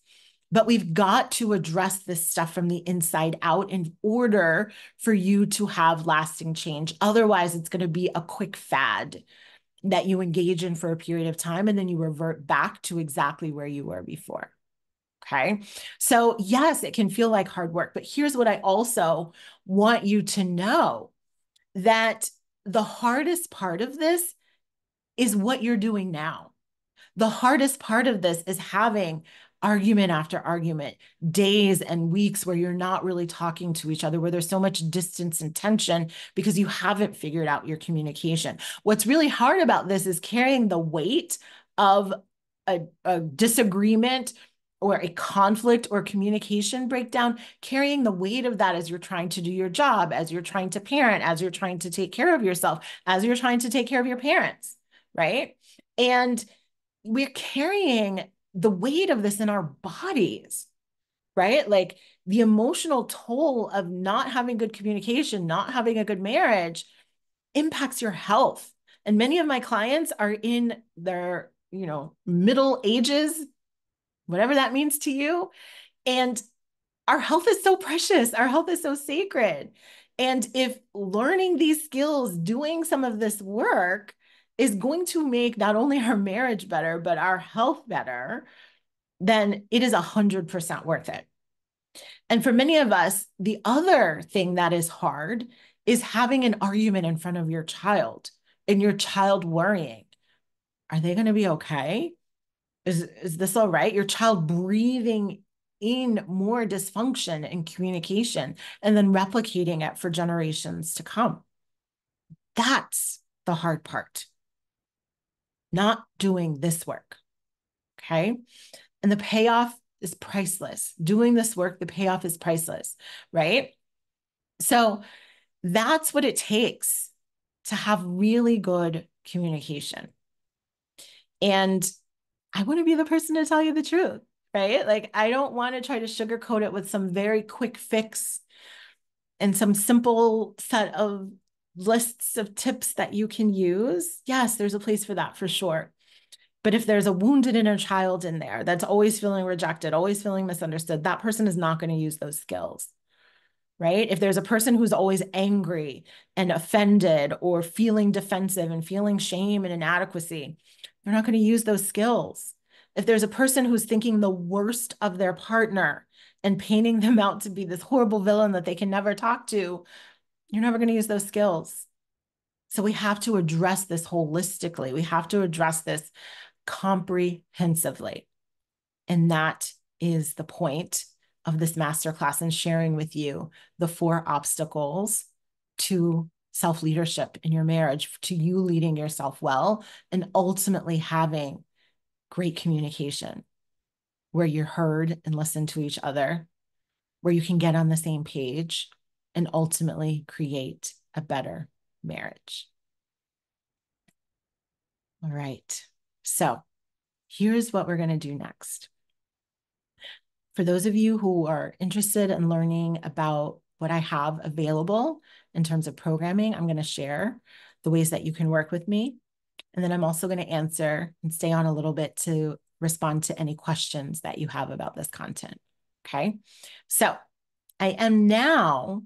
S1: But we've got to address this stuff from the inside out in order for you to have lasting change. Otherwise, it's going to be a quick fad that you engage in for a period of time and then you revert back to exactly where you were before. Okay. So, yes, it can feel like hard work, but here's what I also want you to know that the hardest part of this is what you're doing now. The hardest part of this is having argument after argument, days and weeks where you're not really talking to each other, where there's so much distance and tension because you haven't figured out your communication. What's really hard about this is carrying the weight of a, a disagreement or a conflict or communication breakdown, carrying the weight of that as you're trying to do your job, as you're trying to parent, as you're trying to take care of yourself, as you're trying to take care of your parents, right? And we're carrying the weight of this in our bodies, right? Like the emotional toll of not having good communication, not having a good marriage impacts your health. And many of my clients are in their, you know, middle ages, whatever that means to you. And our health is so precious, our health is so sacred. And if learning these skills, doing some of this work is going to make not only our marriage better, but our health better, then it is 100% worth it. And for many of us, the other thing that is hard is having an argument in front of your child and your child worrying. Are they going to be okay? Is, is this all right? Your child breathing in more dysfunction and communication and then replicating it for generations to come. That's the hard part not doing this work. Okay. And the payoff is priceless. Doing this work, the payoff is priceless, right? So that's what it takes to have really good communication. And I want to be the person to tell you the truth, right? Like, I don't want to try to sugarcoat it with some very quick fix and some simple set of lists of tips that you can use, yes, there's a place for that for sure. But if there's a wounded inner child in there that's always feeling rejected, always feeling misunderstood, that person is not going to use those skills. Right? If there's a person who's always angry and offended or feeling defensive and feeling shame and inadequacy, they're not going to use those skills. If there's a person who's thinking the worst of their partner and painting them out to be this horrible villain that they can never talk to, you're never going to use those skills. So we have to address this holistically. We have to address this comprehensively. And that is the point of this masterclass and sharing with you the four obstacles to self leadership in your marriage, to you leading yourself well, and ultimately having great communication where you're heard and listen to each other, where you can get on the same page, and ultimately create a better marriage. All right. So here's what we're going to do next. For those of you who are interested in learning about what I have available in terms of programming, I'm going to share the ways that you can work with me. And then I'm also going to answer and stay on a little bit to respond to any questions that you have about this content. Okay. So I am now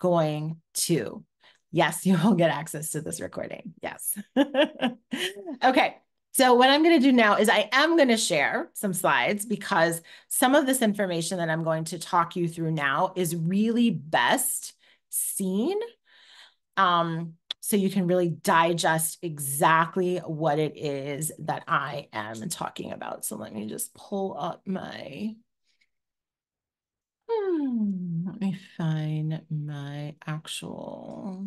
S1: going to. Yes, (laughs) you will get access to this recording. Yes. (laughs) okay. So what I'm going to do now is I am going to share some slides because some of this information that I'm going to talk you through now is really best seen. Um, so you can really digest exactly what it is that I am talking about. So let me just pull up my Hmm, let me find my actual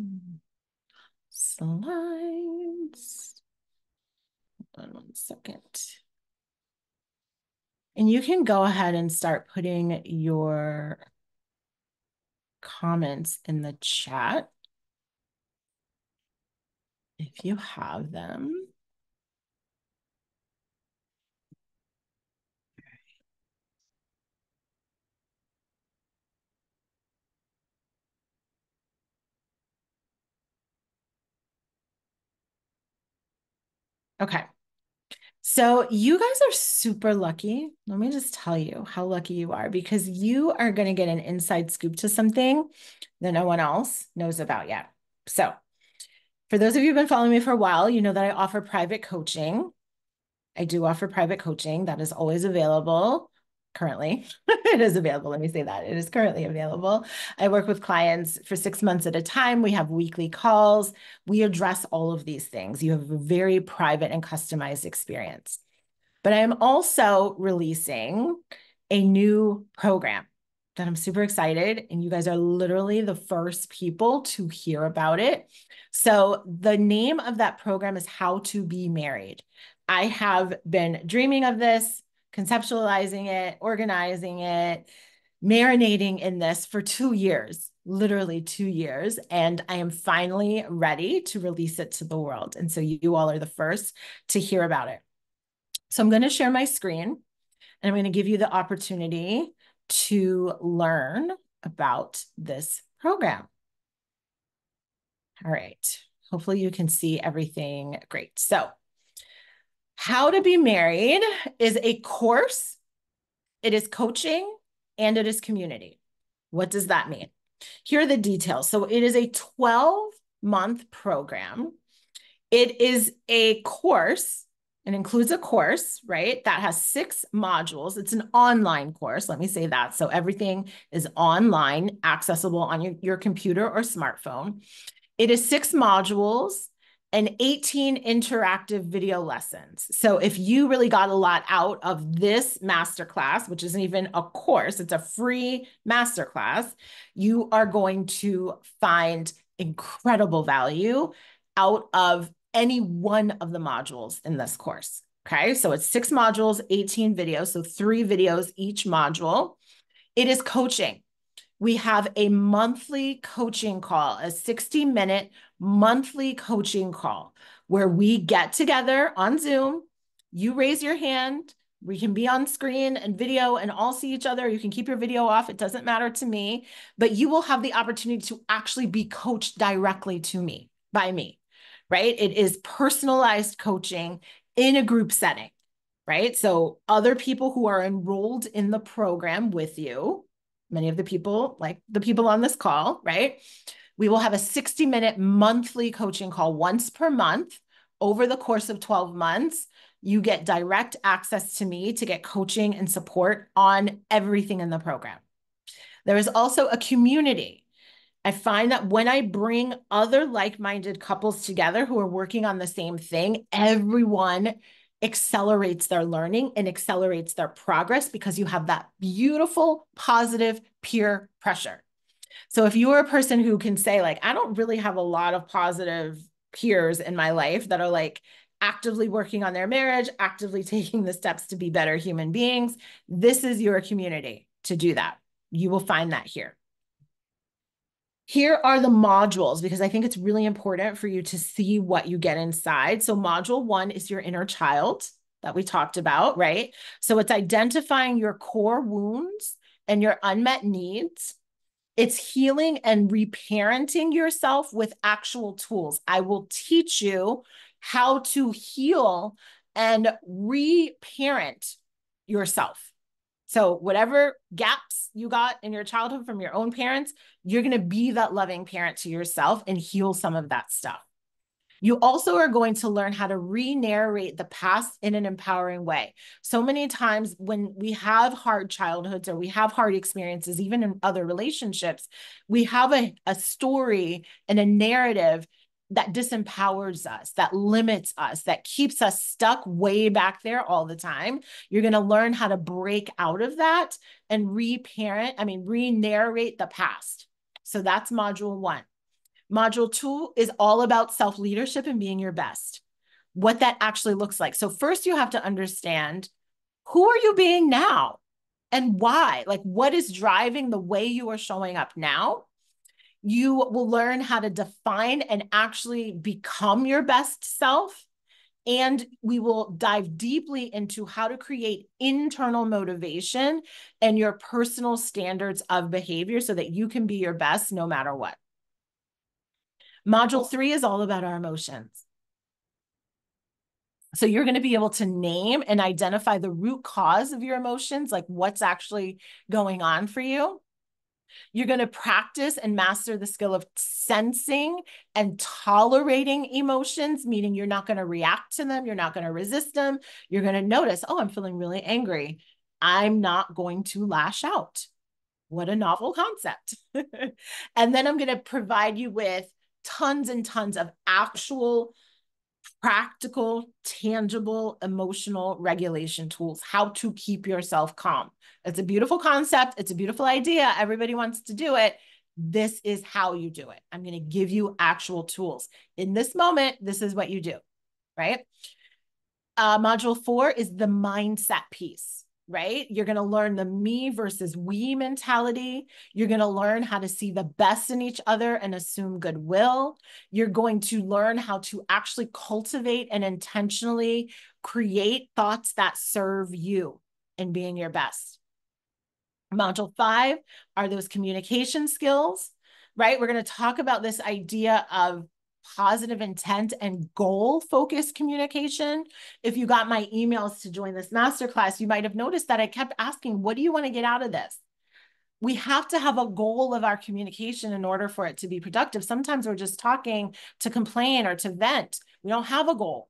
S1: slides. Hold on one second. And you can go ahead and start putting your comments in the chat if you have them. Okay. So you guys are super lucky. Let me just tell you how lucky you are because you are going to get an inside scoop to something that no one else knows about yet. So for those of you who've been following me for a while, you know that I offer private coaching. I do offer private coaching that is always available currently. (laughs) it is available. Let me say that. It is currently available. I work with clients for six months at a time. We have weekly calls. We address all of these things. You have a very private and customized experience. But I am also releasing a new program that I'm super excited. And you guys are literally the first people to hear about it. So, the name of that program is How to Be Married. I have been dreaming of this, conceptualizing it, organizing it, marinating in this for two years, literally two years. And I am finally ready to release it to the world. And so, you all are the first to hear about it. So, I'm going to share my screen and I'm going to give you the opportunity to learn about this program. All right. Hopefully you can see everything great. So how to be married is a course. It is coaching and it is community. What does that mean? Here are the details. So it is a 12 month program. It is a course it includes a course, right? That has six modules. It's an online course. Let me say that. So everything is online, accessible on your, your computer or smartphone. It is six modules and 18 interactive video lessons. So if you really got a lot out of this masterclass, which isn't even a course, it's a free masterclass, you are going to find incredible value out of any one of the modules in this course. Okay, so it's six modules, 18 videos, so three videos each module. It is coaching. We have a monthly coaching call, a 60 minute monthly coaching call where we get together on Zoom. You raise your hand. We can be on screen and video and all see each other. You can keep your video off. It doesn't matter to me, but you will have the opportunity to actually be coached directly to me by me right? It is personalized coaching in a group setting, right? So other people who are enrolled in the program with you, many of the people, like the people on this call, right? We will have a 60 minute monthly coaching call once per month over the course of 12 months. You get direct access to me to get coaching and support on everything in the program. There is also a community I find that when I bring other like minded couples together who are working on the same thing, everyone accelerates their learning and accelerates their progress because you have that beautiful, positive peer pressure. So if you're a person who can say, like, I don't really have a lot of positive peers in my life that are like, actively working on their marriage, actively (laughs) taking the steps to be better human beings. This is your community to do that. You will find that here. Here are the modules because I think it's really important for you to see what you get inside. So, module one is your inner child that we talked about, right? So, it's identifying your core wounds and your unmet needs. It's healing and reparenting yourself with actual tools. I will teach you how to heal and reparent yourself. So, whatever gaps you got in your childhood from your own parents, you're going to be that loving parent to yourself and heal some of that stuff. You also are going to learn how to re narrate the past in an empowering way. So many times when we have hard childhoods or we have hard experiences, even in other relationships, we have a, a story and a narrative that disempowers us, that limits us, that keeps us stuck way back there all the time. You're going to learn how to break out of that and reparent, I mean, re narrate the past. So that's module one. Module two is all about self leadership and being your best, what that actually looks like. So, first, you have to understand who are you being now and why? Like, what is driving the way you are showing up now? You will learn how to define and actually become your best self. And we will dive deeply into how to create internal motivation and your personal standards of behavior so that you can be your best no matter what. Module three is all about our emotions. So you're going to be able to name and identify the root cause of your emotions, like what's actually going on for you. You're going to practice and master the skill of sensing and tolerating emotions, meaning you're not going to react to them. You're not going to resist them. You're going to notice, oh, I'm feeling really angry. I'm not going to lash out. What a novel concept. (laughs) and then I'm going to provide you with tons and tons of actual practical, tangible, emotional regulation tools, how to keep yourself calm. It's a beautiful concept. It's a beautiful idea. Everybody wants to do it. This is how you do it. I'm going to give you actual tools. In this moment, this is what you do, right? Uh, module four is the mindset piece right? You're going to learn the me versus we mentality. You're going to learn how to see the best in each other and assume goodwill. You're going to learn how to actually cultivate and intentionally create thoughts that serve you in being your best. Module five are those communication skills, right? We're going to talk about this idea of positive intent and goal focused communication. If you got my emails to join this masterclass, you might have noticed that I kept asking, what do you want to get out of this? We have to have a goal of our communication in order for it to be productive. Sometimes we're just talking to complain or to vent. We don't have a goal.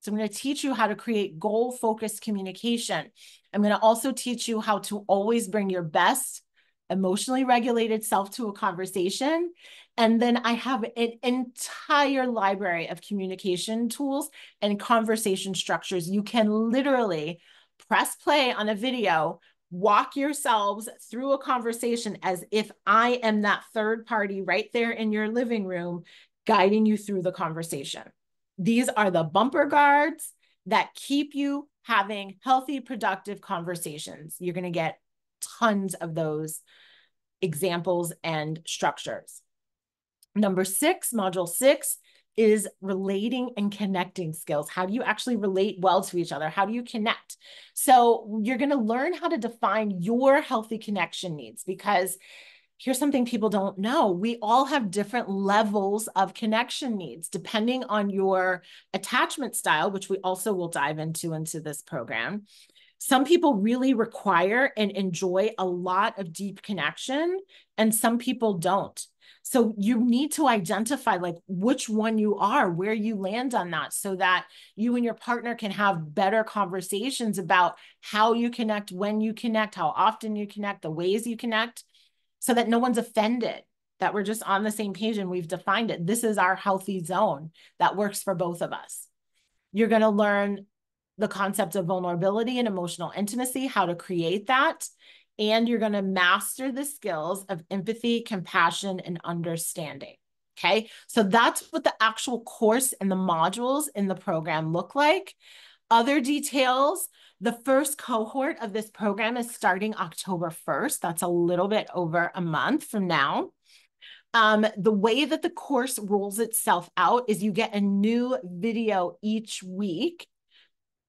S1: So I'm going to teach you how to create goal focused communication. I'm going to also teach you how to always bring your best emotionally regulated self to a conversation. And then I have an entire library of communication tools and conversation structures. You can literally press play on a video, walk yourselves through a conversation as if I am that third party right there in your living room, guiding you through the conversation. These are the bumper guards that keep you having healthy, productive conversations. You're going to get tons of those examples and structures. Number six, module six, is relating and connecting skills. How do you actually relate well to each other? How do you connect? So you're going to learn how to define your healthy connection needs because here's something people don't know. We all have different levels of connection needs depending on your attachment style, which we also will dive into into this program. Some people really require and enjoy a lot of deep connection, and some people don't. So you need to identify like which one you are, where you land on that so that you and your partner can have better conversations about how you connect, when you connect, how often you connect, the ways you connect, so that no one's offended, that we're just on the same page and we've defined it. This is our healthy zone that works for both of us. You're going to learn the concept of vulnerability and emotional intimacy, how to create that. And you're going to master the skills of empathy, compassion, and understanding. Okay. So that's what the actual course and the modules in the program look like. Other details the first cohort of this program is starting October 1st. That's a little bit over a month from now. Um, the way that the course rolls itself out is you get a new video each week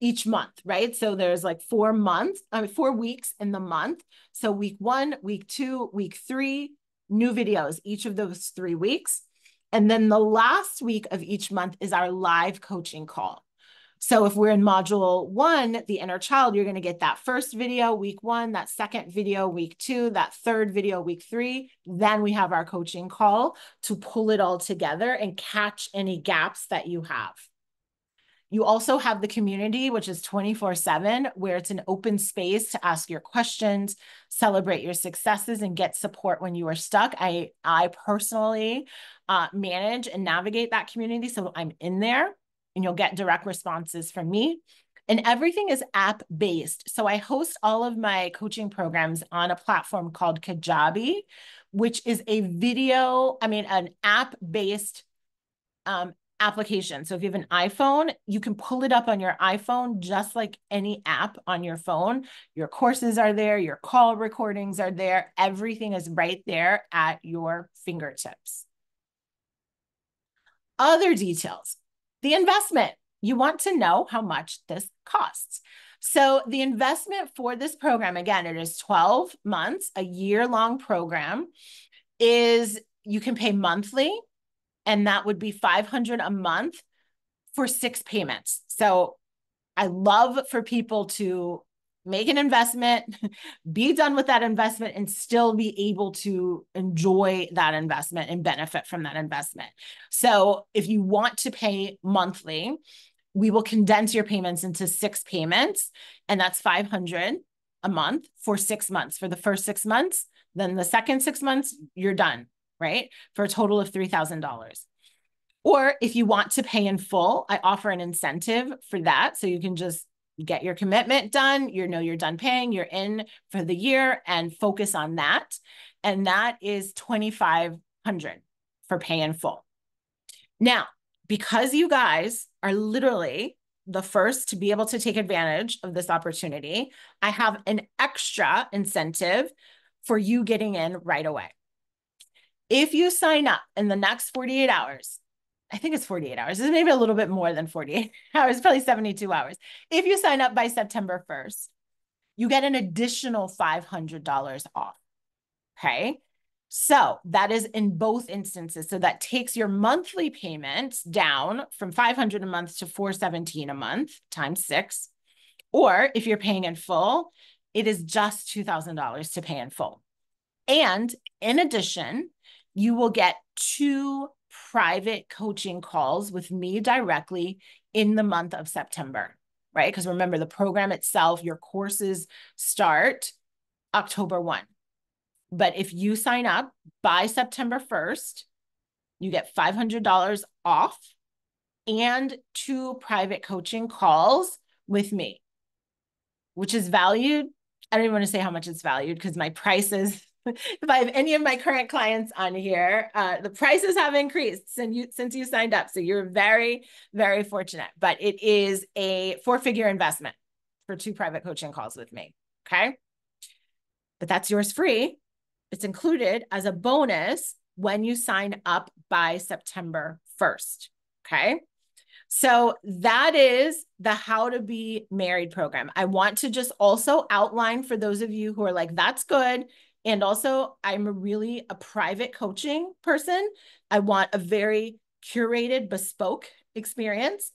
S1: each month, right? So there's like four months, I mean, four weeks in the month. So week one, week two, week three, new videos each of those three weeks. And then the last week of each month is our live coaching call. So if we're in module one, the inner child, you're going to get that first video week one, that second video week two, that third video week three. Then we have our coaching call to pull it all together and catch any gaps that you have. You also have the community, which is 24 7, where it's an open space to ask your questions, celebrate your successes, and get support when you are stuck. I, I personally uh, manage and navigate that community. So I'm in there and you'll get direct responses from me. And everything is app based. So I host all of my coaching programs on a platform called Kajabi, which is a video, I mean, an app based um, application. So if you have an iPhone, you can pull it up on your iPhone just like any app on your phone. Your courses are there, your call recordings are there. Everything is right there at your fingertips. Other details the investment. You want to know how much this costs. So, the investment for this program, again, it is 12 months, a year long program, is you can pay monthly and that would be 500 a month for six payments. So I love for people to make an investment, (laughs) be done with that investment, and still be able to enjoy that investment and benefit from that investment. So if you want to pay monthly, we will condense your payments into six payments, and that's 500 a month for six months. For the first six months, then the second six months, you're done, right? For a total of $3,000. Or if you want to pay in full, I offer an incentive for that. So you can just get your commitment done, you know you're done paying, you're in for the year and focus on that. And that is 2500 for pay in full. Now, because you guys are literally the first to be able to take advantage of this opportunity, I have an extra incentive for you getting in right away. If you sign up in the next 48 hours, I think it's 48 hours. It's maybe a little bit more than 48 (laughs) hours, probably 72 hours. If you sign up by September 1st, you get an additional $500 off. Okay. So that is in both instances. So that takes your monthly payments down from 500 a month to 417 a month times six. Or if you're paying in full, it is just $2,000 to pay in full. And in addition, you will get two private coaching calls with me directly in the month of September, right? Because remember, the program itself, your courses start October 1. But if you sign up by September 1st, you get $500 off and two private coaching calls with me, which is valued. I don't even want to say how much it's valued because my prices if I have any of my current clients on here, uh, the prices have increased since you since you signed up. So you're very, very fortunate. But it is a four-figure investment for two private coaching calls with me. Okay. But that's yours free. It's included as a bonus when you sign up by September 1st. Okay. So that is the How to Be Married program. I want to just also outline for those of you who are like, that's good. And also, I'm really a private coaching person. I want a very curated, bespoke experience.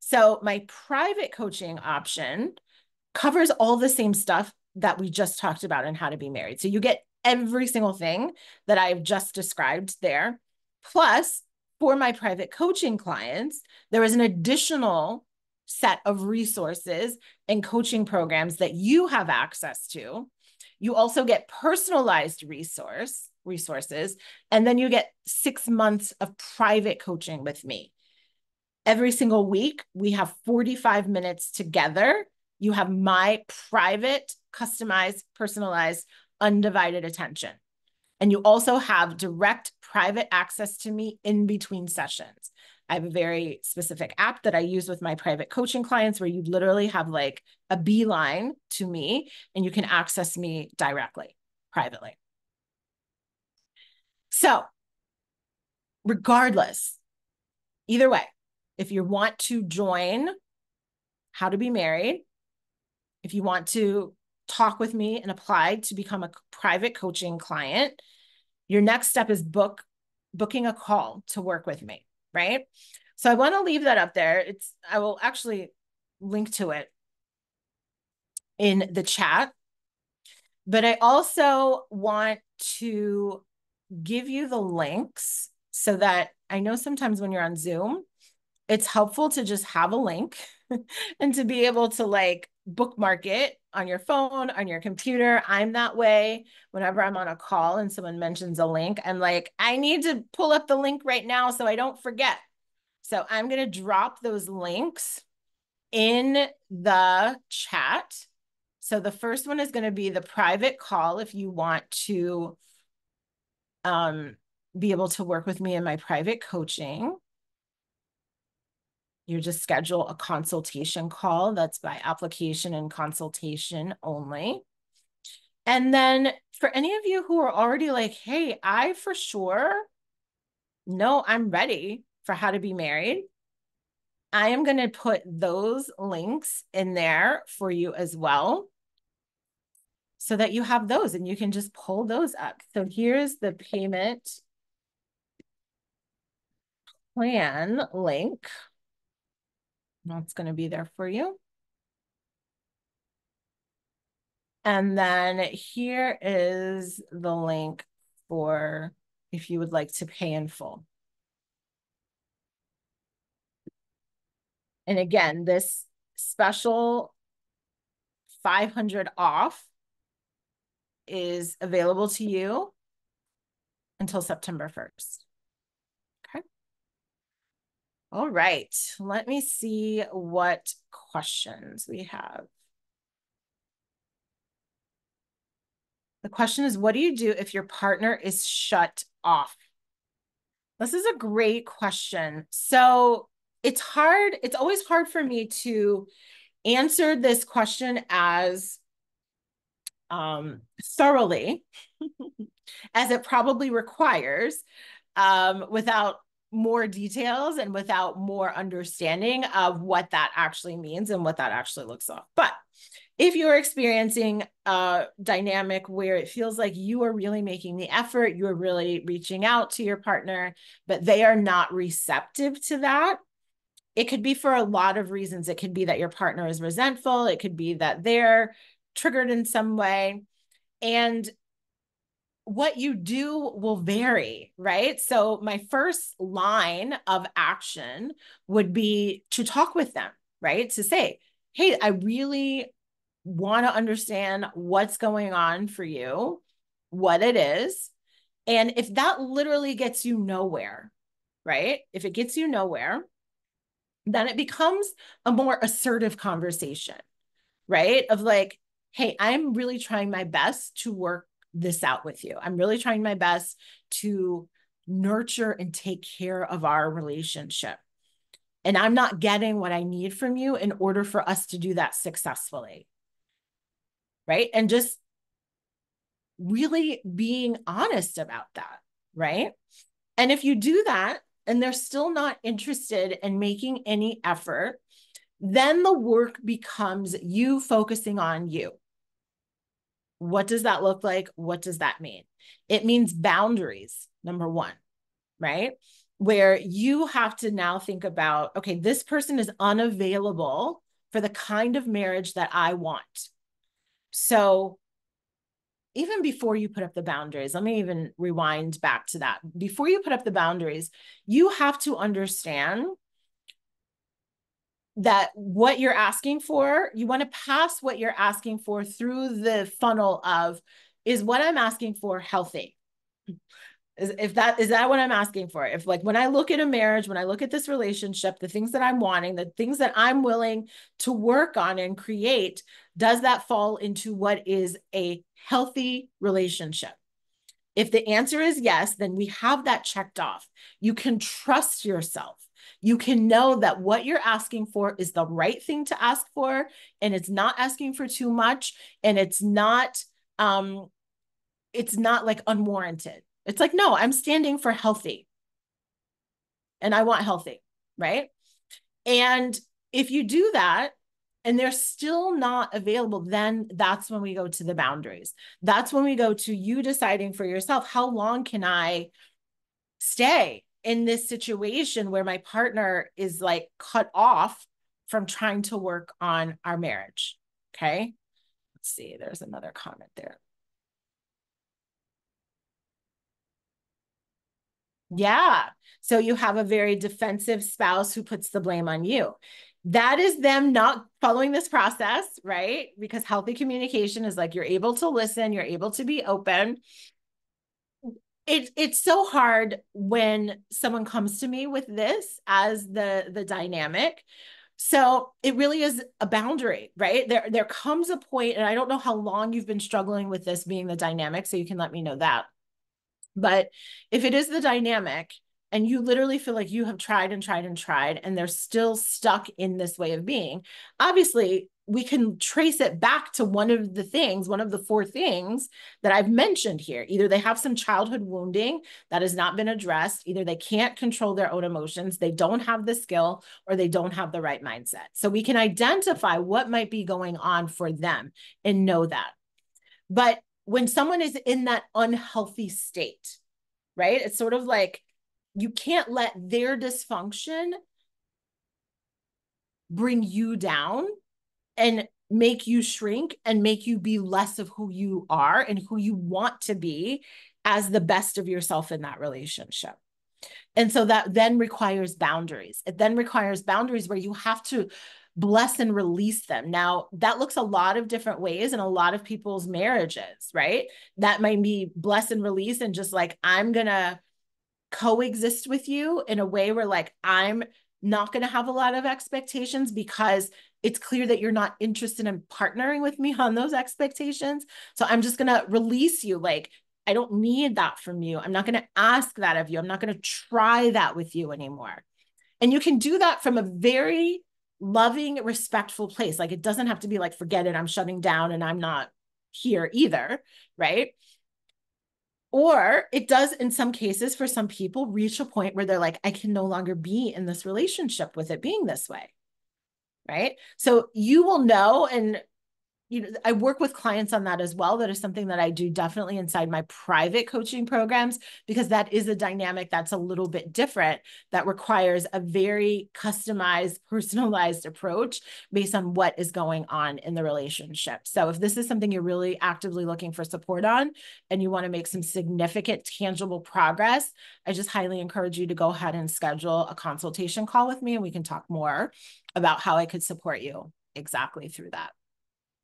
S1: So, my private coaching option covers all the same stuff that we just talked about in how to be married. So, you get every single thing that I've just described there. Plus, for my private coaching clients, there is an additional set of resources and coaching programs that you have access to you also get personalized resource resources, and then you get six months of private coaching with me. Every single week, we have 45 minutes together. You have my private, customized, personalized, undivided attention. And you also have direct private access to me in between sessions. I have a very specific app that I use with my private coaching clients where you literally have like a beeline to me and you can access me directly, privately. So, regardless, either way, if you want to join How to Be Married, if you want to talk with me and apply to become a private coaching client, your next step is book booking a call to work with me right? So I want to leave that up there. It's I will actually link to it in the chat. But I also want to give you the links so that I know sometimes when you're on Zoom, it's helpful to just have a link (laughs) and to be able to like bookmark it on your phone, on your computer. I'm that way. Whenever I'm on a call and someone mentions a link, I'm like, I need to pull up the link right now so I don't forget. So I'm going to drop those links in the chat. So the first one is going to be the private call if you want to um, be able to work with me in my private coaching. You just schedule a consultation call that's by application and consultation only. And then for any of you who are already like, hey, I for sure know I'm ready for how to be married, I am going to put those links in there for you as well so that you have those and you can just pull those up. So here's the payment plan link. That's going to be there for you. And then here is the link for if you would like to pay in full. And again, this special 500 off is available to you until September 1st. Okay. All right. Let me see what questions we have. The question is, what do you do if your partner is shut off? This is a great question. So it's hard, it's always hard for me to answer this question as um, thoroughly (laughs) as it probably requires um, without more details and without more understanding of what that actually means and what that actually looks like. But if you're experiencing a dynamic where it feels like you are really making the effort, you're really reaching out to your partner, but they are not receptive to that, it could be for a lot of reasons. It could be that your partner is resentful, it could be that they're triggered in some way. And what you do will vary, right? So, my first line of action would be to talk with them, right? To say, hey, I really want to understand what's going on for you, what it is. And if that literally gets you nowhere, right? If it gets you nowhere, then it becomes a more assertive conversation, right? Of like, hey, I'm really trying my best to work this out with you. I'm really trying my best to nurture and take care of our relationship. And I'm not getting what I need from you in order for us to do that successfully right? And just really being honest about that, right? And if you do that and they're still not interested in making any effort, then the work becomes you focusing on you. What does that look like? What does that mean? It means boundaries, number one, right? Where you have to now think about okay, this person is unavailable for the kind of marriage that I want. So even before you put up the boundaries, let me even rewind back to that. Before you put up the boundaries, you have to understand that what you're asking for, you want to pass what you're asking for through the funnel of is what I'm asking for healthy? Is if that is that what I'm asking for? If like when I look at a marriage, when I look at this relationship, the things that I'm wanting, the things that I'm willing to work on and create, does that fall into what is a healthy relationship? If the answer is yes, then we have that checked off. You can trust yourself. You can know that what you're asking for is the right thing to ask for, and it's not asking for too much, and it's not um it's not like unwarranted it's like, no, I'm standing for healthy. And I want healthy, right? And if you do that and they're still not available, then that's when we go to the boundaries. That's when we go to you deciding for yourself, how long can I stay in this situation where my partner is like cut off from trying to work on our marriage? Okay. Let's see, there's another comment there. Yeah. So you have a very defensive spouse who puts the blame on you. That is them not following this process, right? Because healthy communication is like you're able to listen, you're able to be open. It, it's so hard when someone comes to me with this as the the dynamic so it really is a boundary, right? There there comes a point, and I don't know how long you've been struggling with this being the dynamic, so you can let me know that. But if it is the dynamic and you literally feel like you have tried and tried and tried and they're still stuck in this way of being, obviously we can trace it back to one of the things, one of the four things that I've mentioned here. Either they have some childhood wounding that has not been addressed, either they can't control their own emotions, they don't have the skill, or they don't have the right mindset. So we can identify what might be going on for them and know that. But when someone is in that unhealthy state, right? It's sort of like you can't let their dysfunction bring you down and make you shrink and make you be less of who you are and who you want to be as the best of yourself in that relationship. And so that then requires boundaries. It then requires boundaries where you have to bless and release them. Now, that looks a lot of different ways in a lot of people's marriages, right? That might be bless and release and just like, I'm going to coexist with you in a way where like I'm not going to have a lot of expectations because it's clear that you're not interested in partnering with me on those expectations. So I'm just going to release you. Like, I don't need that from you. I'm not going to ask that of you. I'm not going to try that with you anymore. And you can do that from a very loving, respectful place. Like it doesn't have to be like, forget it, I'm shutting down and I'm not here either. Right. Or it does, in some cases, for some people, reach a point where they're like, I can no longer be in this relationship with it being this way. Right. So you will know, and you know, I work with clients on that as well. That is something that I do definitely inside my private coaching programs because that is a dynamic that's a little bit different that requires a very customized, (laughs) personalized approach based on what is going on in the relationship. So if this is something you're really actively looking for support on and you want to make some significant tangible progress, I just highly encourage you to go ahead and schedule a consultation call with me and we can talk more about how I could support you exactly through that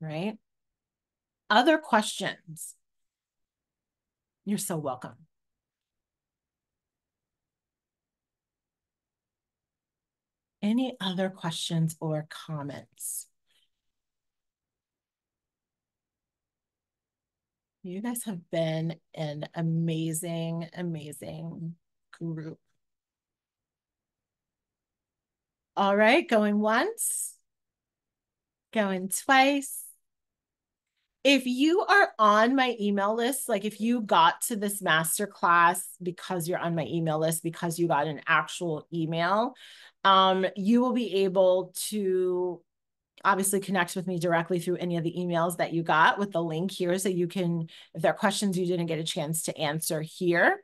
S1: right? Other questions? You're so welcome. Any other questions or comments? You guys have been an amazing, amazing group. All right, going once, going twice if you are on my email list, like if you got to this masterclass because you're on my email list, because you got an actual email, um, you will be able to obviously connect with me directly through any of the emails that you got with the link here so you can if there are questions you didn't get a chance to answer here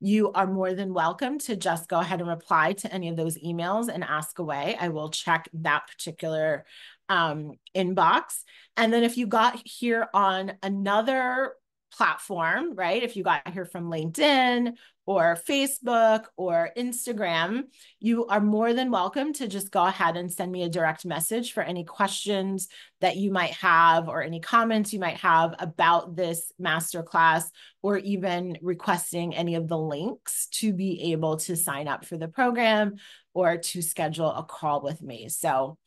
S1: you are more than welcome to just go ahead and reply to any of those emails and ask away. I will check that particular um, inbox. And then if you got here on another platform, right? If you got here from LinkedIn or Facebook or Instagram, you are more than welcome to just go ahead and send me a direct message for any questions that you might have or any comments you might have about this masterclass or even requesting any of the links to be able to sign up for the program or to schedule a call with me. So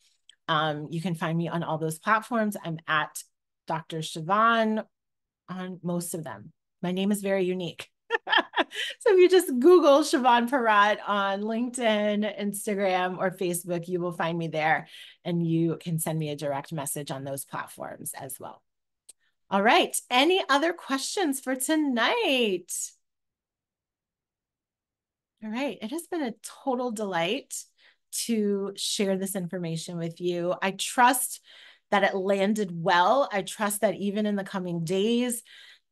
S1: um, you can find me on all those platforms. I'm at Dr. Chavonne on most of them. My name is very unique. (laughs) so if you just Google Chavonne Perotte on LinkedIn, Instagram, or Facebook, you will find me there and you can send me a direct message on those platforms as well. All right. Any other questions for tonight? All right. It has been a total delight to share this information with you. I trust that it landed well. I trust that even in the coming days,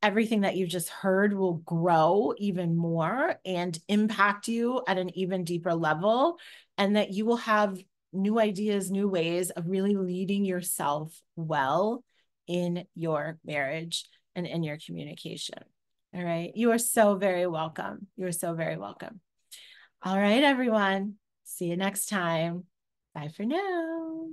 S1: everything that you've just heard will grow even more and impact you at an even deeper level, and that you will have new ideas, new ways of really leading yourself well in your marriage and in your communication. All right. You are so very welcome. You are so very welcome. All right, everyone. See you next time. Bye for now.